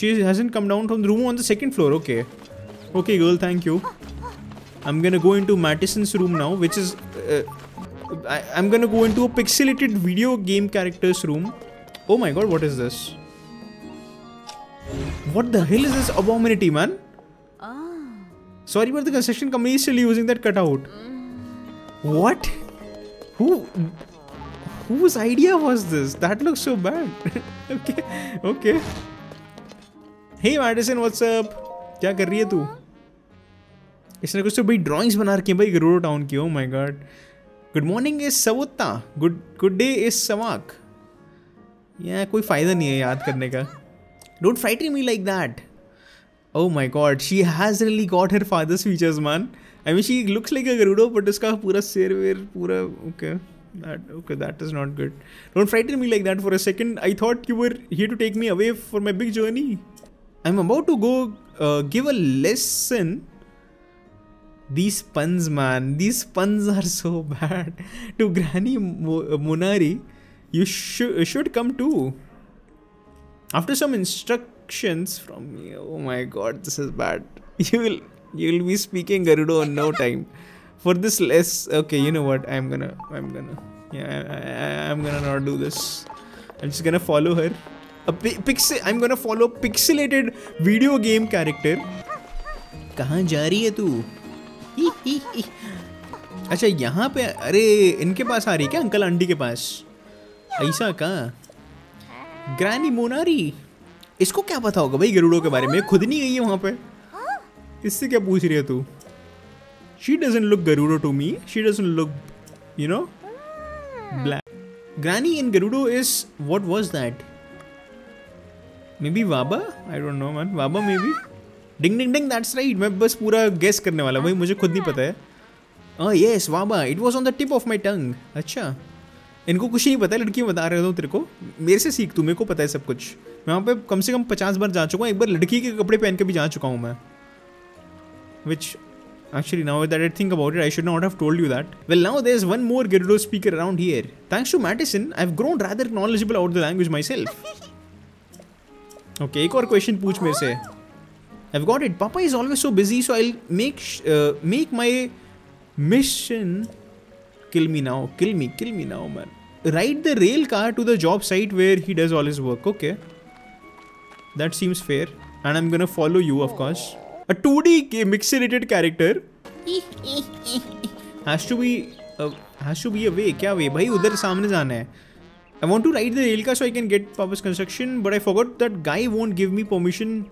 She hasn't come down from the room on the second floor okay okay girl thank you I am gonna go into Mattison's room now which is I am gonna go into a pixelated video game characters room oh my god what is this what the hell is this abomination man Oh. Sorry, but the construction company is still using that cutout. What? Who? Whose idea was this? That looks so bad. okay, okay. Hey Madison, what's up? क्या कर रही है तू इसने कुछ तो भाई drawings बना रखी है भाई गरुड़ो टाउन की ओ my god good morning is sav'otta good good day is sav'aaq या कोई फ़ायदा नहीं है याद करने का don't fight me like that Oh my god, she has really got her father's features, man. I mean, she looks like a Gerudo, but uska pura sir pura okay. That okay, that is not good. Don't frighten me like that for a second. I thought you were here to take me away for my big journey. I'm about to go uh, give a lesson. These puns, man. These puns are so bad. to Granny Mo uh, you sh should come too. After some instruct instructions from me, oh my god, this is bad. You will you will be speaking Garudo in no time. For this less, okay, you know what? I'm gonna, I'm gonna, yeah, I, am gonna not do this. I'm just gonna follow her. A pi- pixel. I'm gonna follow pixelated video game character. कहाँ जा रही है तू अच्छा यहाँ पे अरे इनके पास आ रही क्या अंकल आंटी के पास ऐसा का ग्रैनी मोनारी इसको क्या पता होगा भाई गरुड़ों के बारे में? खुद नहीं गई है वहाँ पे इससे क्या पूछ रही है तू? She doesn't look Gerudo to me she doesn't look you know black granny in Gerudo is what was that maybe vaaba I don't know man vaaba maybe ding ding ding that's right मैं बस पूरा guess करने वाला भाई, मुझे खुद नहीं पता है। हाँ yes vaaba it was on the tip of my tongue अच्छा। इनको कुछ नहीं पता लड़की बता रहे हो तेरे को। मेरे से सीख, तू मेरे को पता है सब कुछ। मैं वहाँ पे कम से कम पचास बार जा चुका हूँ, एक बार लड़की के कपड़े पहन के भी जा चुका हूँ मैं। Which actually now that I think about it I should not have told you that well now there is one more Gerudo speaker around here thanks to medicine I have grown rather knowledgeable about the language myself okay एक और question पूछ मेरे से। I got it papa is always so busy so I make make my mission kill me now kill me kill me now man ride the rail car to the job site where he does all is work okay That seems fair. And I'm gonna follow you, of course. A 2D mixelated character has to be uh, has to be a way. क्या way? भाई उधर सामने जाना है. I want to ride the rail car so I can get Papa's construction, but I forgot that guy won't give me permission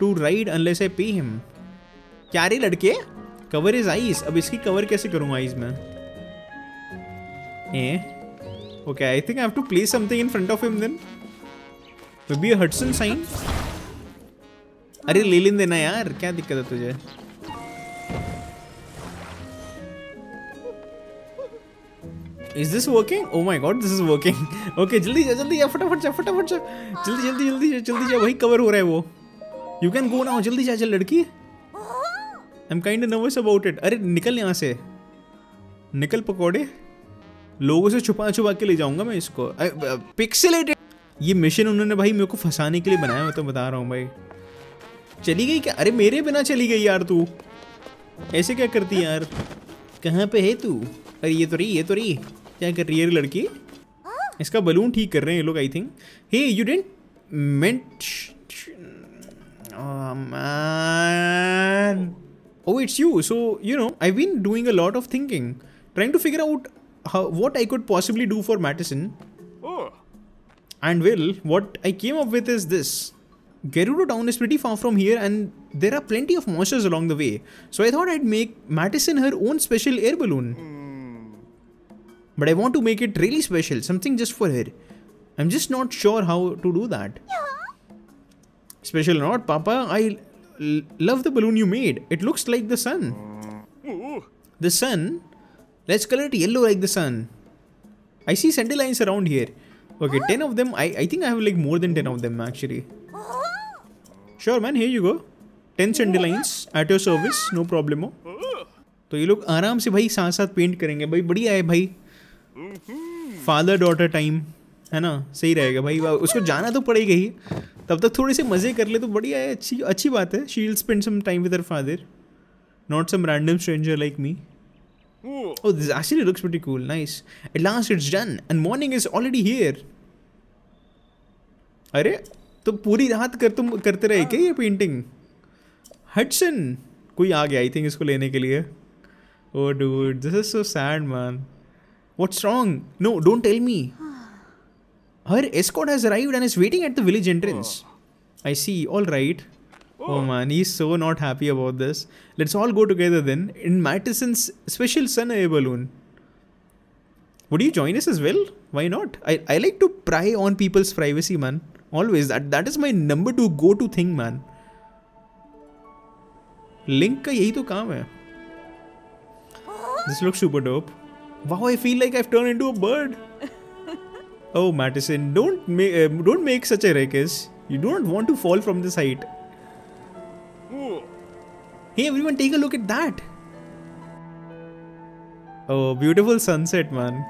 to ride unless I pay him. क्या रे लड़के? Cover his eyes. अब इसकी cover कैसे करूँ eyes में? Eh? Okay, I think I have to place something in front of him then. Maybe a Hudson sign. अरे ले लेन देना यार क्या दिक्कत है तुझे Is this working? Oh my god, this is working. Okay, जल्दी जा जल्दी जा फटाफट जा फटाफट जा जल्दी जल्दी जल्दी जा जल्दी जा वही कवर हो रहा है वो You can go now जल्दी जा चल लड़की I'm kind of nervous about it. अरे निकल यहाँ से निकल पकौड़े लोगों से छुपा छुपा के ले जाऊँगा मैं इसको पिक्सलेटेड ये मिशन उन्होंने भाई मेरे को फंसाने के लिए बनाया मैं तो बता रहा हूँ भाई। चली गई क्या? अरे मेरे बिना चली गई यार तू। ऐसे क्या करती यार? कहाँ पे है तू? अरे ये तो रही ये तो रही। क्या कर रही है लड़की? इसका बलून ठीक कर रहे हैं ये लोग I think he you didn't meant it's you. So you know i've been doing a lot of thinking. Trying to figure out how, what I could possibly do for Madison. And Will, what I came up with is this. Gerudo Town is pretty far from here and there are plenty of monsters along the way. So I thought I'd make Madison her own special air balloon. But I want to make it really special, something just for her. I'm just not sure how to do that. Special or not, Papa, I love the balloon you made. It looks like the sun. The sun Let's color it yellow like the sun. I see center lines around here. Okay, 10 of them. I, I think I have like more than 10 of them actually. Sure man, here you go. 10 center lines at your service. No problemo. तो ये लोग आराम से भाई साथ साथ paint करेंगे भाई बढ़िया है भाई फादर डॉटर टाइम है ना सही रहेगा भाई उसको जाना तो पड़ेगा ही तब तक थोड़े से मज़े कर ले तो बढ़िया है अच्छी अच्छी बात है she will spend some time with her father not some random stranger like me Oh, this actually looks pretty cool. Nice. At last it's done and morning is already here. अरे तो पूरी रात कर तुम करते रहे क्या ये पेंटिंग हटसन कोई आ गया आई थिंक इसको लेने के लिए ओ dude this is so sad man what's wrong no don't tell me her escort has arrived and is waiting at the village entrance. I see. All right. Oh man, he's so not happy about this. Let's all go together then in Mattison's special sun air balloon. Would you join us as well? Why not? I, I like to pry on people's privacy, man. Always. That that is my number two go-to thing, man. Link का यही तो काम है. This looks super dope. Wow, I feel like I've turned into a bird. oh, Mattison, don't make uh, don't make such a ruckus. You do not want to fall from this height. Hey everyone, take a look at that. Oh, beautiful sunset, man.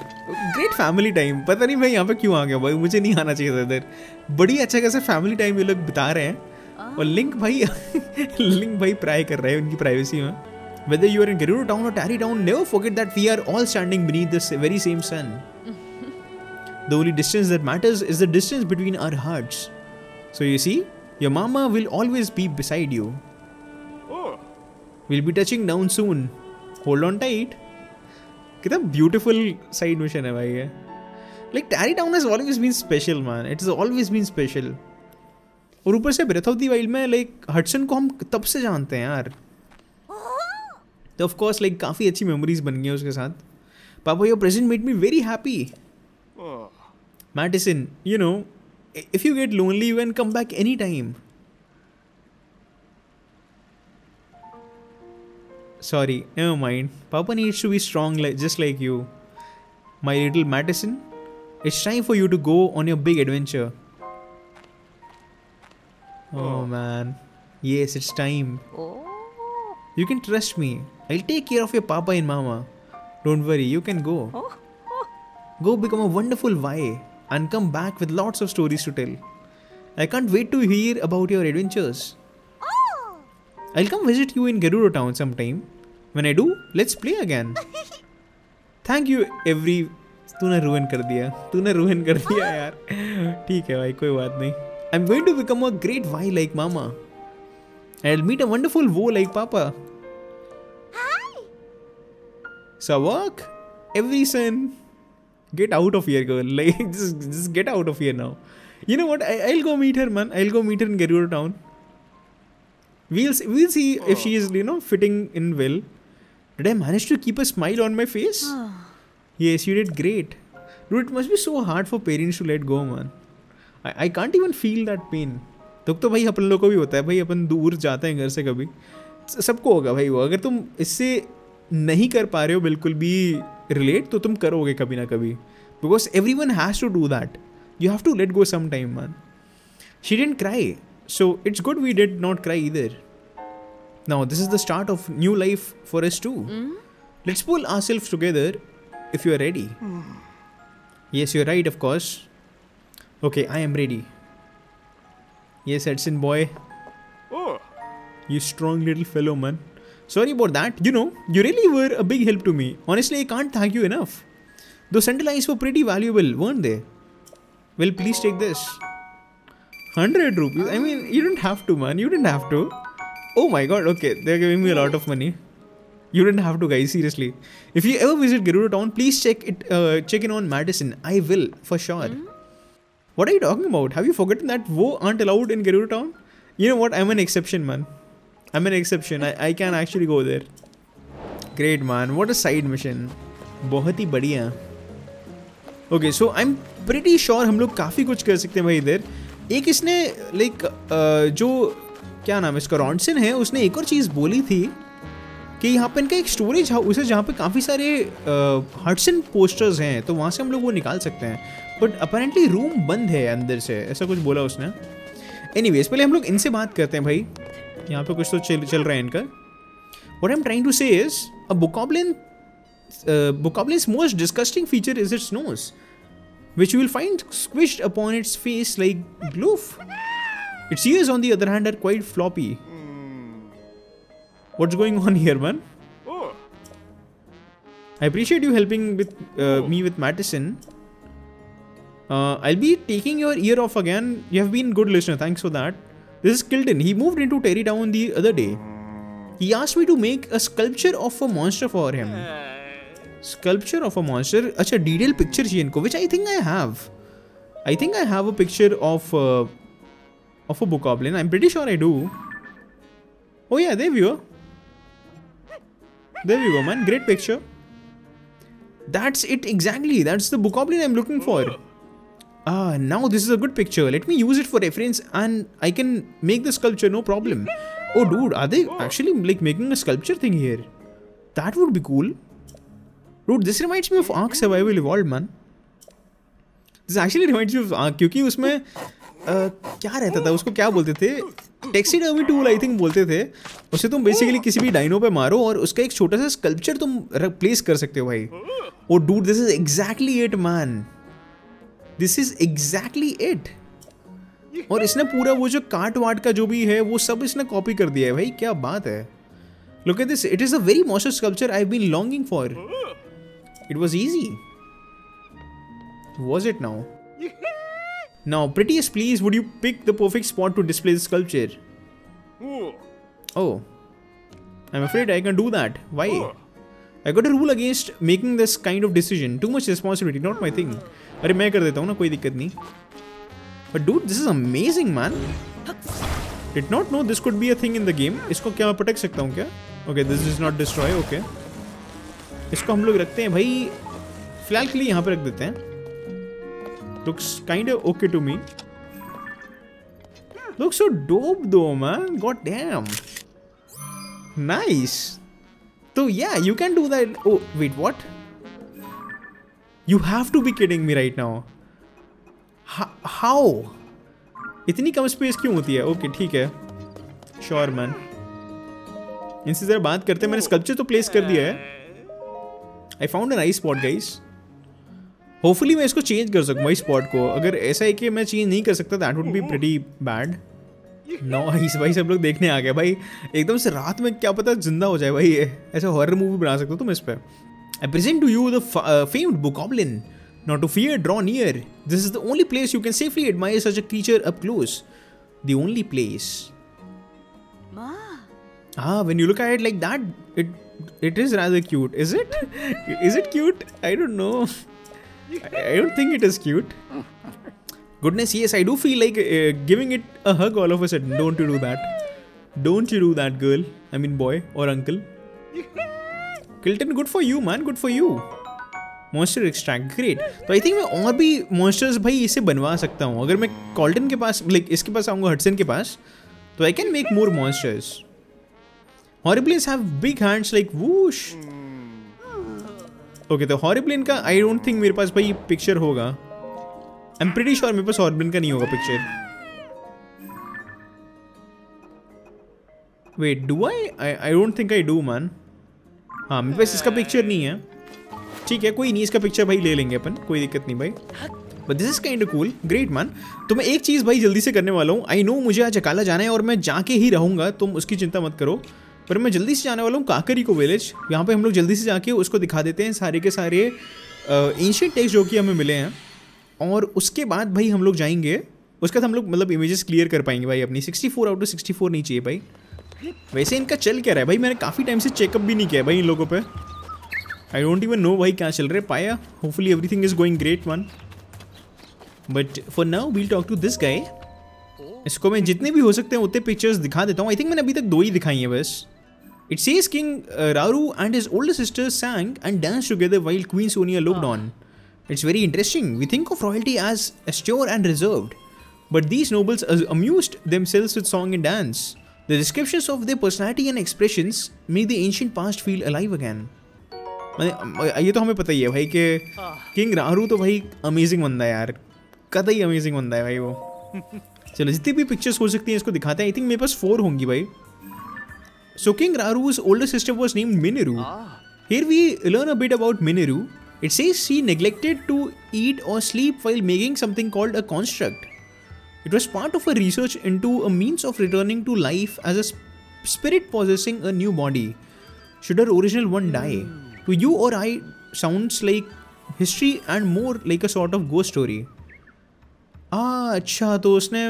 Great family time. पता नहीं मैं यहाँ पे क्यों आ गया भाई मुझे नहीं आना चाहिए था इधर बड़ी अच्छा कैसे फैमिली टाइम ये लोग बिता रहे हैं और लिंक भाई लिंक भाई प्राय कर रहे हैं उनकी प्राइवेसी में Whether you are in Gerudo Town or Tarry Town, never forget that we are all standing beneath the very same sun. the only distance that matters is the distance between our hearts. So you see, your mama will always be beside you. Will be touching down soon hold on tight कितना beautiful side mission है भाई ये। Like Tarrey town is always been special man it is always been special और ऊपर से Breath of the wild में like Hudson को हम तब से जानते हैं यार। तो ऑफकोर्स लाइक काफ़ी अच्छी मेमोरीज बन गई उसके साथ। Papa you present made me very happy Mattison you know if you get lonely you can come back any time Sorry, never mind. Papa needs to be strong, like, just like you. My little Madison, it's time for you to go on your big adventure. Oh, oh. man. Yes, it's time. Oh. You can trust me. I'll take care of your papa and mama. Don't worry, you can go. Oh, go become a wonderful Y and come back with lots of stories to tell. I can't wait to hear about your adventures. I'll come visit you in Gerudo Town sometime. When I do, let's play again. Thank you every तूने ruin कर दिया तूने ruin कर दिया यार ठीक है भाई कोई बात नहीं I am going to become a great wife like mama I will meet a wonderful वो like papa Savak, every son, get out of here, girl. Like, just, just get out of here now. You know what? I, I'll go meet her, man. I'll go meet her in Gerudo Town. We'll see, we'll see oh. if she is, you know, fitting in well. Did I manage to keep a smile on my face? Oh. yes, you did great. Dude, it must be so hard for parents to let go, man. I, I can't even feel that pain. दुख तो भाई अपन लोग को भी होता है भाई अपन दूर जाते हैं घर से कभी सबको होगा भाई वो अगर तुम इससे नहीं कर पा रहे हो बिल्कुल भी रिलेट तो तुम करोगे कभी ना कभी because everyone has to do that you have to let go some time man she didn't cry So it's good we did not cry either. Now this is the start of new life for us too. Mm? Let's pull ourselves together if you are ready. Mm. Yes, you're right, of course. Okay, I am ready. Yes, Edson boy. Oh. You strong little fellow, man. Sorry about that. You know, you really were a big help to me. Honestly, I can't thank you enough. Those central eyes were pretty valuable, weren't they? Well, please take this. 100 rupees i mean you didn't have to man you didn't have to oh my god okay they're giving me a lot of money you didn't have to, guys. Seriously. If you ever visit Gerudo Town, please check it. Uh, check in on Madison. I will for sure. Mm -hmm. What are you talking about? Have you forgotten that wo aren't allowed in Gerudo Town? You know what? I'm an exception, man. I'm an exception. I, I can actually go there. Great, man. What a side mission. बहुत ही बढ़िया okay so I am pretty sure हम लोग काफ़ी कुछ कर सकते हैं भाई इधर एक इसने लाइक जो, क्या नाम है, इसका रॉन्सन है, उसने एक और चीज़ बोली थी कि यहाँ पे इनका एक स्टोरेज हाउस है जहाँ पे काफ़ी सारे हटसन पोस्टर्स हैं तो वहाँ से हम लोग वो निकाल सकते हैं। बट अपेरेंटली रूम बंद है अंदर से, ऐसा कुछ बोला उसने। एनी पहले हम लोग इनसे बात करते हैं भाई। यहाँ पे कुछ तो चल चल रहा है इनका। What am trying to say Bokoblin Bokoblins most disgusting feature is it's which you will find squished upon its face like gloof. Its ears, on the other hand, are quite floppy. What's going on here, man? I appreciate you helping with uh, me with Madison. Uh, I'll be taking your ear off again. You have been a good listener. Thanks for that. This is Kilton. He moved into Terry Town the other day. He asked me to make a sculpture of a monster for him. Sculpture of a monster. Acha, detailed picture she inko, which I think I have. I think I have a picture of uh, of a bokoblin. I'm pretty sure I do. Oh yeah, there we go. There we go, man. Great picture. That's it exactly. That's the bokoblin I'm looking for. Oh. Ah, now this is a good picture. Let me use it for reference and I can make the sculpture, no problem. Oh dude, are they oh. actually like making a sculpture thing here? That would be cool. Dude, this reminds me of Ark Survival Evolved, man. This actually reminds me of Ark क्योंकि उसमें uh, क्या रहता था? उसको क्या बोलते थे? टेक्सीडर्मी tool I think बोलते थे। उसे तुम बेसिकली किसी भी डाइनो पे मारो और उसका एक छोटा सा स्कल्पचर तुम प्लेस कर सकते हो भाई। ओ dude this is exactly it man this is exactly it और इसने पूरा वो जो काट वाट का जो भी है वो सब इसने कॉपी कर दिया है भाई। क्या बात है। Look at this it is a very master sculpture I been longing for It was easy was it now now prettiest please would you pick the perfect spot to display the sculpture oh i'm afraid i can do that why I got a rule against making this kind of decision. Too much responsibility, not my thing. अरे मैं कर देता हूँ ना कोई दिक्कत नहीं But dude, this is amazing, man. Did not know this could be a thing in the game इसको क्या मैं पटक सकता हूँ क्या okay this is not destroy okay इसको हम लोग रखते हैं। भाई, फ़िलहाल के लिए यहाँ पे रख देते हैं। Looks kind okay to me looks so dope though man god damn nice तो yeah you can do that oh wait what you have to be kidding me right now how इतनी कम स्पेस क्यों होती है? Okay ठीक है। Sure man इनसे ज़रा बात करते हैं। मैंने स्कल्पचर तो प्लेस कर दिया है। I found an eye spot guys hopefully मैं इसको चेंज कर सकूँ इस स्पॉट को अगर ऐसा है कि मैं चेंज नहीं कर सकता that would be pretty bad no इस भाई सब लोग देखने आ गए भाई एकदम से रात में क्या पता ज़िंदा हो जाए भाई ऐसा हॉरर मूवी बना सकते हो तुम इस पर I present to you the famed book Not to fear, draw near. This is the only place you can safely admire such a creature up close. The only place. Ma. Ah, when you look at it like that, it it is rather cute. Is it? is it cute? I don't know. I don't think it is cute. Goodness, yes, I do feel like uh, giving it a hug all of a sudden. Don't you do that? Don't you do that, girl? I mean, boy or uncle. Kilton, good for you, man. Good for you. Monster extract great तो I think मैं और भी monsters भाई इसे बनवा सकता हूँ अगर मैं कॉल्टन के पास लाइक इसके पास आऊँगा हटसन के पास तो I can make more monsters Horriblins have big hands like whoosh okay तो हॉरिब्लियन का आई डोंट थिंक मेरे पास भाई पिक्चर होगा। आई एम प्रीटी श्योर मेरे पास हॉरिब्लियन का नहीं होगा picture wait do I I don't think I do man हाँ मेरे पास इसका पिक्चर नहीं है। ठीक है, कोई नहीं, इसका पिक्चर भाई ले लेंगे अपन, कोई दिक्कत नहीं भाई। But this is kind cool great man तो मैं एक चीज़ भाई जल्दी से करने वाला हूँ। आई नो मुझे आज अकाला जाना है और मैं जाके ही रहूँगा, तुम उसकी चिंता मत करो। पर मैं जल्दी से जाने वाला हूँ, काकरी को विलेज यहाँ पे हम लोग जल्दी से जाके उसको दिखा देते हैं सारे के सारे एंशियट टेक्स्ट जो कि हमें मिले हैं। और उसके बाद भाई हम लोग जाएँगे। उसके बाद हम लोग मतलब इमेजेस क्लियर कर पाएँगे भाई अपनी। 64 आउट ऑफ़ 64 नहीं चाहिए भाई। वैसे इनका चल क्या रहा है? भाई मैंने काफ़ी टाइम से चेकअप भी नहीं किया भाई इन लोगों पे। आई डोंट इवन नो भाई क्या चल रहा है। पाया hopefully everything is going great one but for now we'll talk to this guy इसको मैं जितने भी हो सकते हैं, उतने पिक्चर्स दिखा देता हूँ। आई थिंक मैंने अभी तक दो ही दिखाई हैं बस। It says king Raru and his older sister sang and dance together while queen Sonia looked on It's very interesting. We think of royalty as austere and reserved, but these nobles amused themselves with song and dance. The descriptions of their personality and expressions make the ancient past feel alive again. ये तो हमें पता ही है भाई कि king राहरू तो भाई amazing बंदा है यार कतई अमेजिंग बंदा है भाई वो चलो जितनी भी पिक्चर्स हो सकती हैं इसको दिखाते हैं आई थिंक मेरे पास फोर होंगी भाई So king Raru's older sister was named Miniru. Here we learn a bit about Miniru. It says she neglected to eat or sleep while making something called a construct. It was part of her research into a means of returning to life as a spirit possessing a new body. Should her original one die? To you or I, sounds like history and more like a sort of ghost story. Ah, अच्छा तो उसने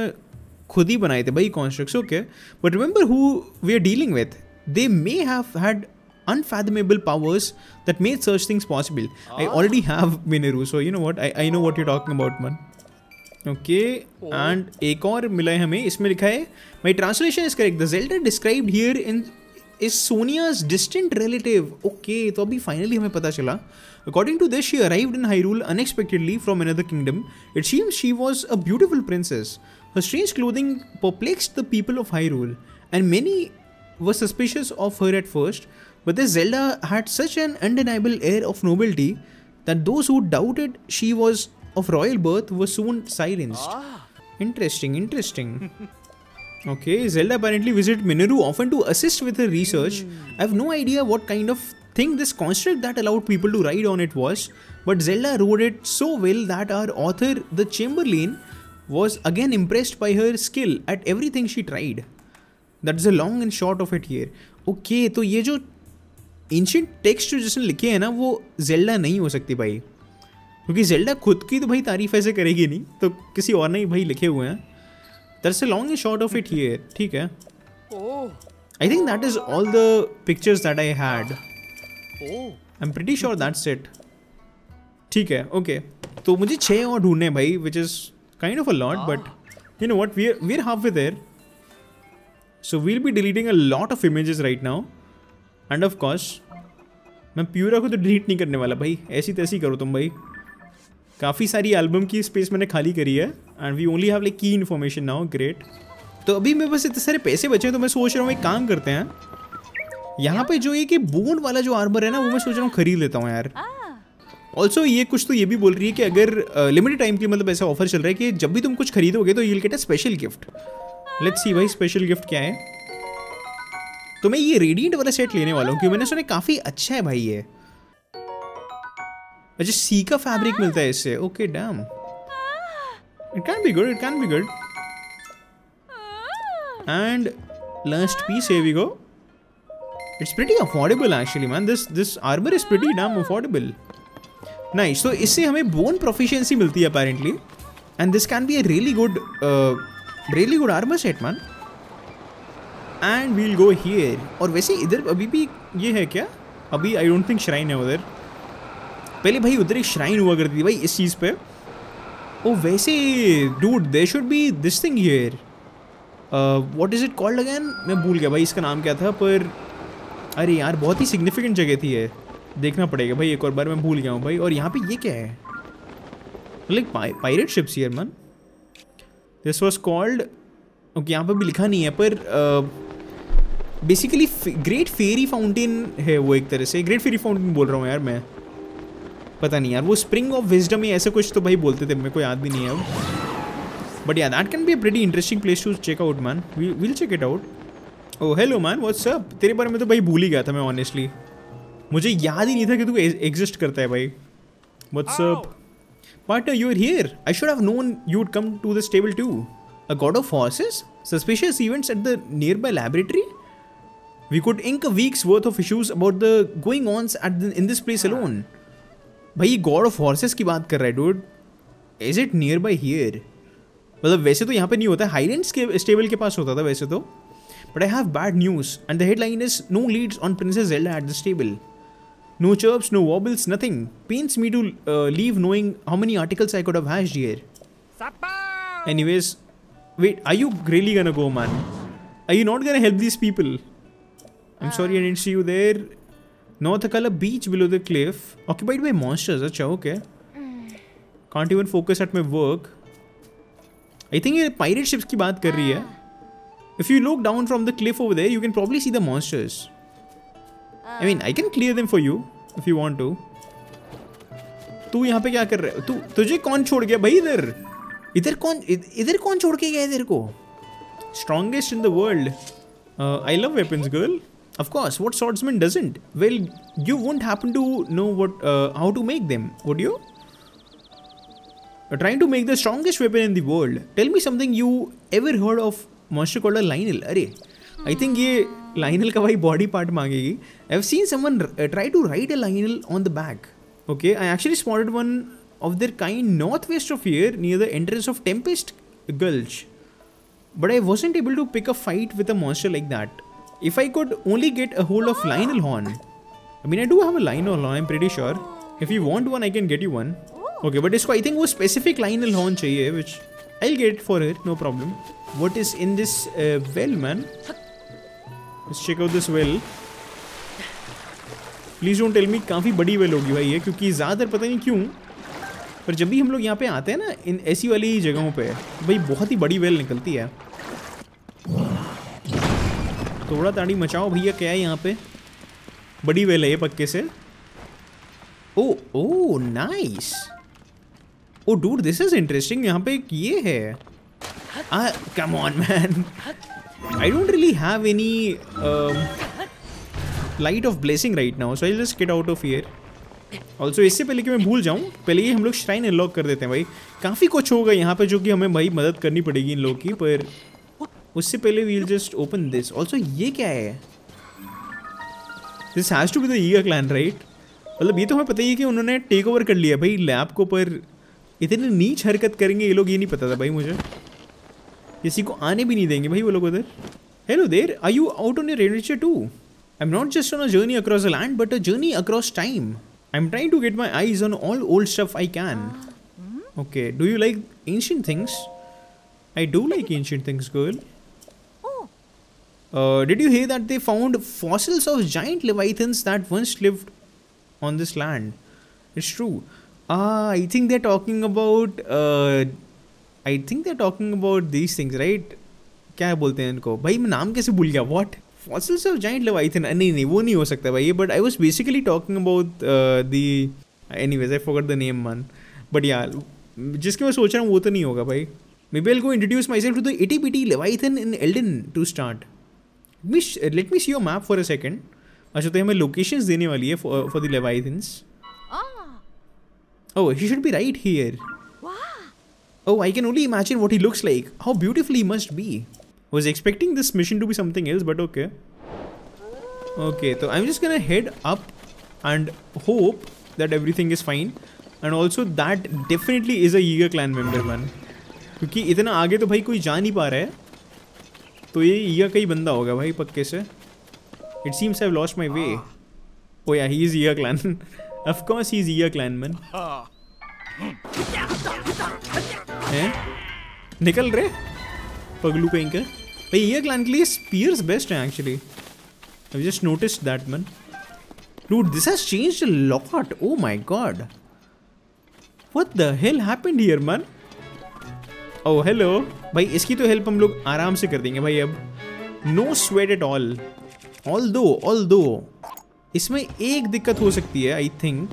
खुद ही बनाए थे भाई constructs okay but remember who we are dealing with they may have had unfathomable powers that made such things possible. Ah. I already have Miniru, so you know what? I, I know what you're talking about, man. Okay and एक और मिला है हमें इसमें लिखा है my translation is correct the described here in is Sonia's distant relative. Okay, तो अभी finally हमें पता चला. According to this, she arrived in Hyrule unexpectedly from another kingdom. It seems she was a beautiful princess. Her strange clothing perplexed the people of Hyrule, and many were suspicious of her at first. But this Zelda had such an undeniable air of nobility that those who doubted she was of royal birth were soon silenced. Ah. Interesting, interesting. Okay, Zelda apparently visited Minoru often to assist with her research. Mm. I have no idea what kind of thing this construct that allowed people to ride on it was, but Zelda rode it so well that our author, the Chamberlain, was again impressed by her skill at everything she tried that is a long and short of it here okay तो ये जो ancient text जिसने लिखे हैं ना वो Zelda नहीं हो सकती भाई। क्योंकि जेल्डा खुद की तो भाई तारीफ़ ऐसे करेगी नहीं तो किसी और ने ही भाई लिखे हुए हैं। That's a long and short of it here ठीक है? I think that is all the pictures that I had I am pretty sure that's it ठीक है ओके तो मुझे छः और ढूँढने भाई which is kind of a lot, ah. but you know what? We're we're halfway there. So we'll be deleting a lot of images right now and of course मैं Purah को तो डिलीट नहीं करने वाला भाई। ऐसी तैसी करो तुम भाई। काफ़ी सारी एल्बम की स्पेस मैंने खाली करी है and we only have like key information now great तो अभी मेरे पास इतने सारे पैसे बचे हैं तो मैं सोच रहा हूँ एक काम करते हैं। यहाँ पे जो ये कि बोन वाला जो आर्मर है ना वो मैं सोच रहा हूँ खरीद लेता हूँ यार। ऑल्सो ये कुछ तो ये भी बोल रही है कि अगर लिमिटेड टाइम के मतलब ऐसा ऑफ़र चल रहा है कि जब भी तुम कुछ खरीदोगे तो you'll get a special gift let's see भाई स्पेशल गिफ्ट क्या है? तो मैं ये रेडियंट वाला सेट लेने वाला हूँ, क्योंकि मैंने सुना काफ़ी अच्छा है भाई ये. अच्छा सी का फैब्रिक मिलता है इससे. Okay damn it can be good it can be good and last piece here we go. It's pretty affordable, actually, man. This this armor is pretty damn affordable. Nice. So, इससे हमें bone proficiency मिलती है apparently and this can be a really good really good armour set man and we'll go here और वैसे इधर अभी भी ये है क्या? अभी आई डोंट थिंक श्राइन है उधर. पहले भाई उधर एक श्राइन हुआ करती थी भाई इस चीज़ पे. ओ, वैसे dude they should be this thing here what is it called again मैं भूल गया भाई, इसका नाम क्या था? पर अरे यार, बहुत ही सिग्निफिकेंट जगह थी ये. देखना पड़ेगा भाई, एक और बार मैं भूल गया हूँ भाई। और यहाँ पे ये क्या है? Like pirate ships here man this was called okay यहाँ पर भी लिखा नहीं है, पर बेसिकली ग्रेट फेरी फाउंटेन है वो एक तरह से। ग्रेट फेरी फाउंटेन बोल रहा हूँ यार मैं। पता नहीं यार, वो स्प्रिंग ऑफ़ विजडम ही ऐसे कुछ तो भाई बोलते थे, मेरे को याद भी नहीं है अब। But yeah that can be a interesting place to check out man will check it out oh hello man what's up तेरे बारे में तो भाई भूल ही गया था मैं ऑनेस्टली मुझे याद ही नहीं था कि तू एग्जिस्ट करता है भाई। What's up but you are here I should have known you would come to this table to a god of horses suspicious events at the nearby laboratory? We could ink a week's worth of issues about the going ons at the, in this place alone. भाई god of horses की बात कर रहा है dude is it near by here मतलब वैसे तो यहाँ पे नहीं होता है। हाईलैंड्स के स्टेबल के पास होता था वैसे तो। But I have bad news and the headline is no leads on princess Zelda at the stable No chirps, no wobbles, nothing. Pains me to uh, leave knowing how many articles I could have hashed here. Anyways, wait, are you really gonna go, man? Are you not gonna help these people? I'm sorry I didn't see you there. North Akala beach below the cliff, occupied by monsters. Acha, okay. Can't even focus at my work. I think ये pirate ships की बात कर रही है. If you look down from the cliff over there, you can probably see the monsters. I mean, I can clear them for you if you want to. तू यहाँ पे क्या कर रहा है तू तुझे कौन छोड़ गया भाई इधर इधर कौन इधर कौन छोड़ के गया इधर को strongest in the world I love weapons girl Of course, what swordsman doesn't? Well, you won't happen to know what uh, how to make them, would you? Uh, trying to make the strongest weapon in the world. Tell me something you ever heard of monster called a Lionel? अरे आई think ये Lynel का भाई body part मांगेगी। Have seen someone try to ride a Lynel on the back okay I actually spotted one of their kind north west of here near the entrance of Tempest Gulch but I was able to pick a fight with a monster like that if I could only get a hold of Lynel horn I mean I do have a line on I am pretty sure if you want one I can get you one okay but इसको I think वो specific Lynel horn चाहिए which I get for it no problem what is in this well man Let's check out this well. Please don't tell me काफ़ी बड़ी well होगी भाई ये, क्योंकि ज़्यादातर पता नहीं क्यों, पर जब भी हम लोग यहाँ पे आते हैं ना, इन ऐसी वाली जगहों पे, भाई बहुत ही बड़ी वेल निकलती है। थोड़ा ताड़ी मचाओ भैया, क्या है यहाँ पे? बड़ी वेल है ये पक्के से। Oh O nice oh dude this is interesting यहाँ पे एक ये है। Come on man I don't really have any light of blessing right now so I just get out of here also इससे पहले कि मैं भूल जाऊँ, पहले ही हम लोग श्राइन अनलॉक कर देते हैं भाई। काफ़ी कुछ होगा यहाँ पे जो कि हमें भाई मदद करनी पड़ेगी इन लोगों की, पर उससे पहले we'll just open this also ये क्या है? This has to be the Yiga clan right मतलब ये तो हमें पता ही है कि उन्होंने टेक ओवर कर लिया भाई लैब को, पर इतने नीच हरकत करेंगे ये लोग, ये नहीं पता था भाई मुझे। किसी को आने भी नहीं देंगे भाई वो लोग उधर। Hello there I you out on a adventure too I am not just on a journey across a land but a journey across time I am trying to get my eyes on all old stuff I can okay do you like ancient things I do like ancient things girl did you hear that they found fossils of giant leviathans that once lived on this land it's true I think they are talking about I think they're talking about these things, right? क्या बोलते हैं इनको? भाई मैं नाम कैसे भूल गया? What fossils of giant leviathan नहीं नहीं वो नहीं हो सकता भाई but I was basically talking about the anyways I forgot the name man but यार जिसके मैं सोच रहा हूँ वो तो नहीं होगा भाई. Maybe I go introduce myself to the इटी PT leviathan in Elden to start मिश let me see your map for a second अच्छा तो हमें लोकेशंस देने वाली है for the leviathans Oh, he should be right here. Oh, I can only imagine what he looks like. How beautiful he must be. Was expecting this mission to be something else, but okay. Okay, so I'm just gonna head up and hope that everything is fine. And also that definitely is a Yiga clan member man. क्योंकि इतना आगे तो भाई कोई जा नहीं पा रहा है तो ये ईगा का ही बंदा होगा भाई पक्के से it seems I lost my way oh yeah he is Eega clan of course he is Eega clan man निकल रहे पगलू कहीं का। भाई ये क्लैन के लिए स्पीयर्स बेस्ट है actually I just notice that man Dude, this has changed lot. Oh my god. What the hell happened here, man? Oh, hello. भाई इसकी तो हेल्प हम लोग आराम से कर देंगे भाई अब। No sweat at all although although इसमें एक दिक्कत हो सकती है I think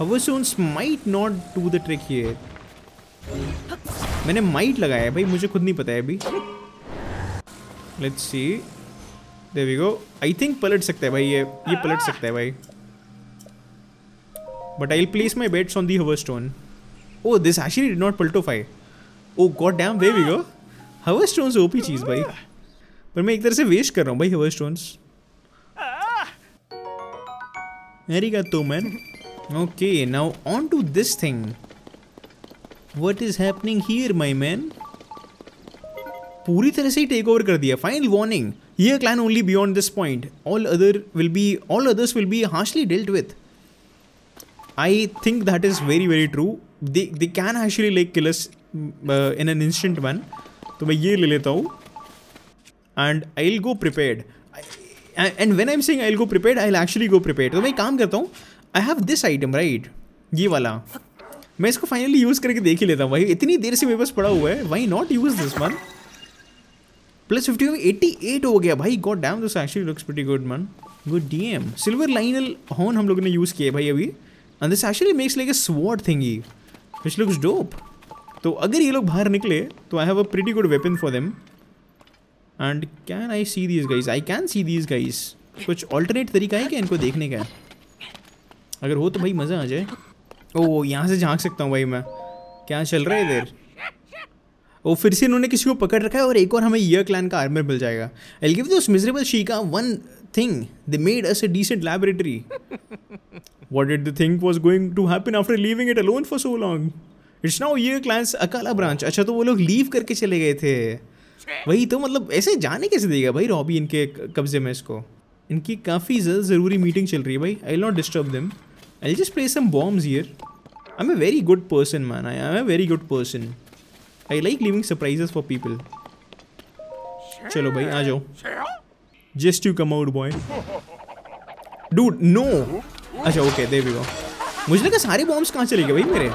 हवरसोन्स might not do the trick here मैंने माइट लगाया भाई मुझे खुद नहीं पता है अभी। Let's see there we go I think पलट सकता है भाई ये ये पलट सकता है भाई। But I place my bets on the hover stone oh this actually did not पल्टोफाई O God damn there we go hover stones OP चीज़ भाई। पर मैं एक तरह से वेस्ट कर रहा हूँ भाई hover stones Arigato man. Okay, now on to this thing. What is happening here, my man पूरी तरह से ही टेक ओवर कर दिया। फाइनल वार्निंग ये clan only beyond this point all other will be all others will be harshly dealt with I think that is very very true they they can actually like kills in an instant one तो मैं ये ले लेता हूँ। And I will go prepared and when I am sing I will go prepared I will actually go prepared तो मैं काम करता हूँ। I have this item right ये वाला। मैं इसको फाइनली यूज़ करके देख ही लेता हूँ भाई। इतनी देर से मेरे पास पड़ा हुआ है। Why not use this one plus fifty eighty eight हो गया। भाई god damn this actually looks pretty good man good D M silver lineal horn हम लोगों ने यूज़ किया भाई अभी। And this actually makes like a sword thingy which looks dope तो अगर ये लोग बाहर निकले तो I have a pretty good weapon for them and can I see these guys I can I see these guys alternate तरीका है क्या इनको देखने का? अगर हो तो भाई मज़ा आ जाए। ओ, यहाँ से झाँक सकता हूँ भाई मैं। क्या चल रहा है इधर? ओ, फिर से इन्होंने किसी को पकड़ रखा है और एक और हमें ईयर क्लैन का आर्मर मिल जाएगा। I give this miserable शीका one thing they made us a decent laboratory what did they think was going to happen after leaving it alone for so long? It's now year clans अकाला branch अच्छा तो वो लोग leave करके चले गए थे। वही तो मतलब ऐसे जाने कैसे देगा भाई रॉबी इनके कब्जे में इसको? इनकी काफ़ी ज़रूरी मीटिंग चल रही है भाई। I not disturb them just play some bombs here I am a very good person man I am a very good person I like living surprises for people चलो भाई आ जाओ just you come out boy dude no अच्छा okay दे भी मुझे लगा सारे बॉम्ब्स कहाँ चले गए भाई मेरे?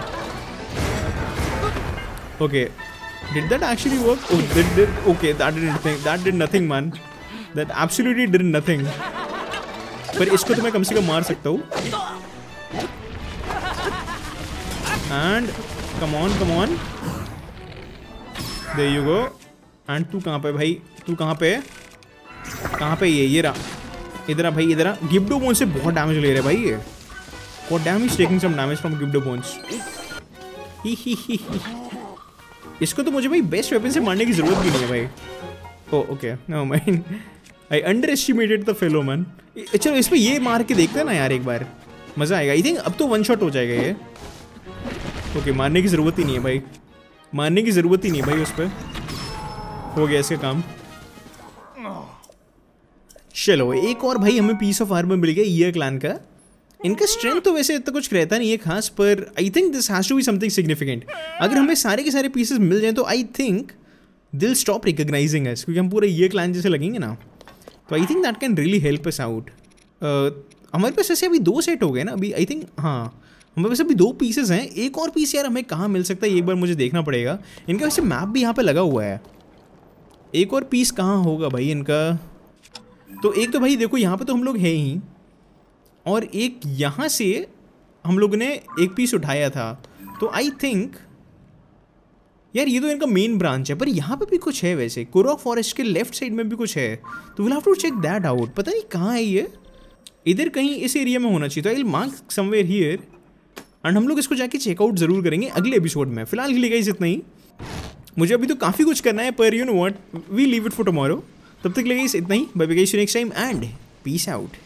Okay actually work? Oh did, did okay that did nothing that did nothing man. That absolutely did पर इसको तो मैं कम से कम मार सकता हूँ। And come on come on there you go and तू कहाँ पे भाई? तू कहाँ पे कहाँ पे ये? ये रहा। इधर आ भाई, इधर आ। गिफ्टो बोन से बहुत डैमेज ले रहे भाई ये। बहुत damage taking some damage from गिफ्टो bones इसको तो मुझे भाई बेस्ट वेपन से मारने की ज़रूरत भी नहीं है भाई। ओ okay no mind I underestimated the fellow man चलो, इस पर ये मार के देखते हैं ना यार एक बार। मज़ा आएगा। आई थिंक अब तो वन शॉट हो जाएगा ये। ओके मारने की ज़रूरत ही नहीं है भाई। मारने की ज़रूरत ही नहीं है भाई उस पर हो गया इसका काम। चलो, एक और भाई हमें पीस ऑफ़ आर्मर मिल गया ईयर क्लान का। इनका स्ट्रेंथ तो वैसे इतना कुछ रहता नहीं है खास, पर I think this has to be something significant अगर हमें सारे के सारे पीसेस मिल जाएँ तो I think they'll stop recognising us क्योंकि हम पूरे ये क्लान जैसे लगेंगे ना। तो I think that can really help us out हमारे पास ऐसे अभी दो सेट हो गए ना, अभी आई थिंक हाँ। हमारे पास अभी दो पीसेस हैं। एक और पीस यार हमें कहाँ मिल सकता है? एक बार मुझे देखना पड़ेगा। इनका वैसे मैप भी यहाँ पे लगा हुआ है। एक और पीस कहाँ होगा भाई इनका? तो एक तो भाई देखो, यहाँ पे तो हम लोग हैं ही। और एक यहाँ से हम लोग ने एक पीस उठाया था। तो आई थिंक यार ये तो इनका मेन ब्रांच है, पर यहाँ पे भी कुछ है वैसे। कोरा फॉरेस्ट के लेफ़्ट साइड में भी कुछ है। तो will have to check that out पता नहीं कहाँ है ये। इधर कहीं इस एरिया में होना चाहिए। तो I mark somewhere here and हम लोग इसको जाके चेकआउट ज़रूर करेंगे अगले एपिसोड में। फ़िलहाल के लिए गई इतना ही। मुझे अभी तो काफ़ी कुछ करना है, पर you know what we leave it for tomorrow तब तक लगे इतना ही। Bye bye next time and peace out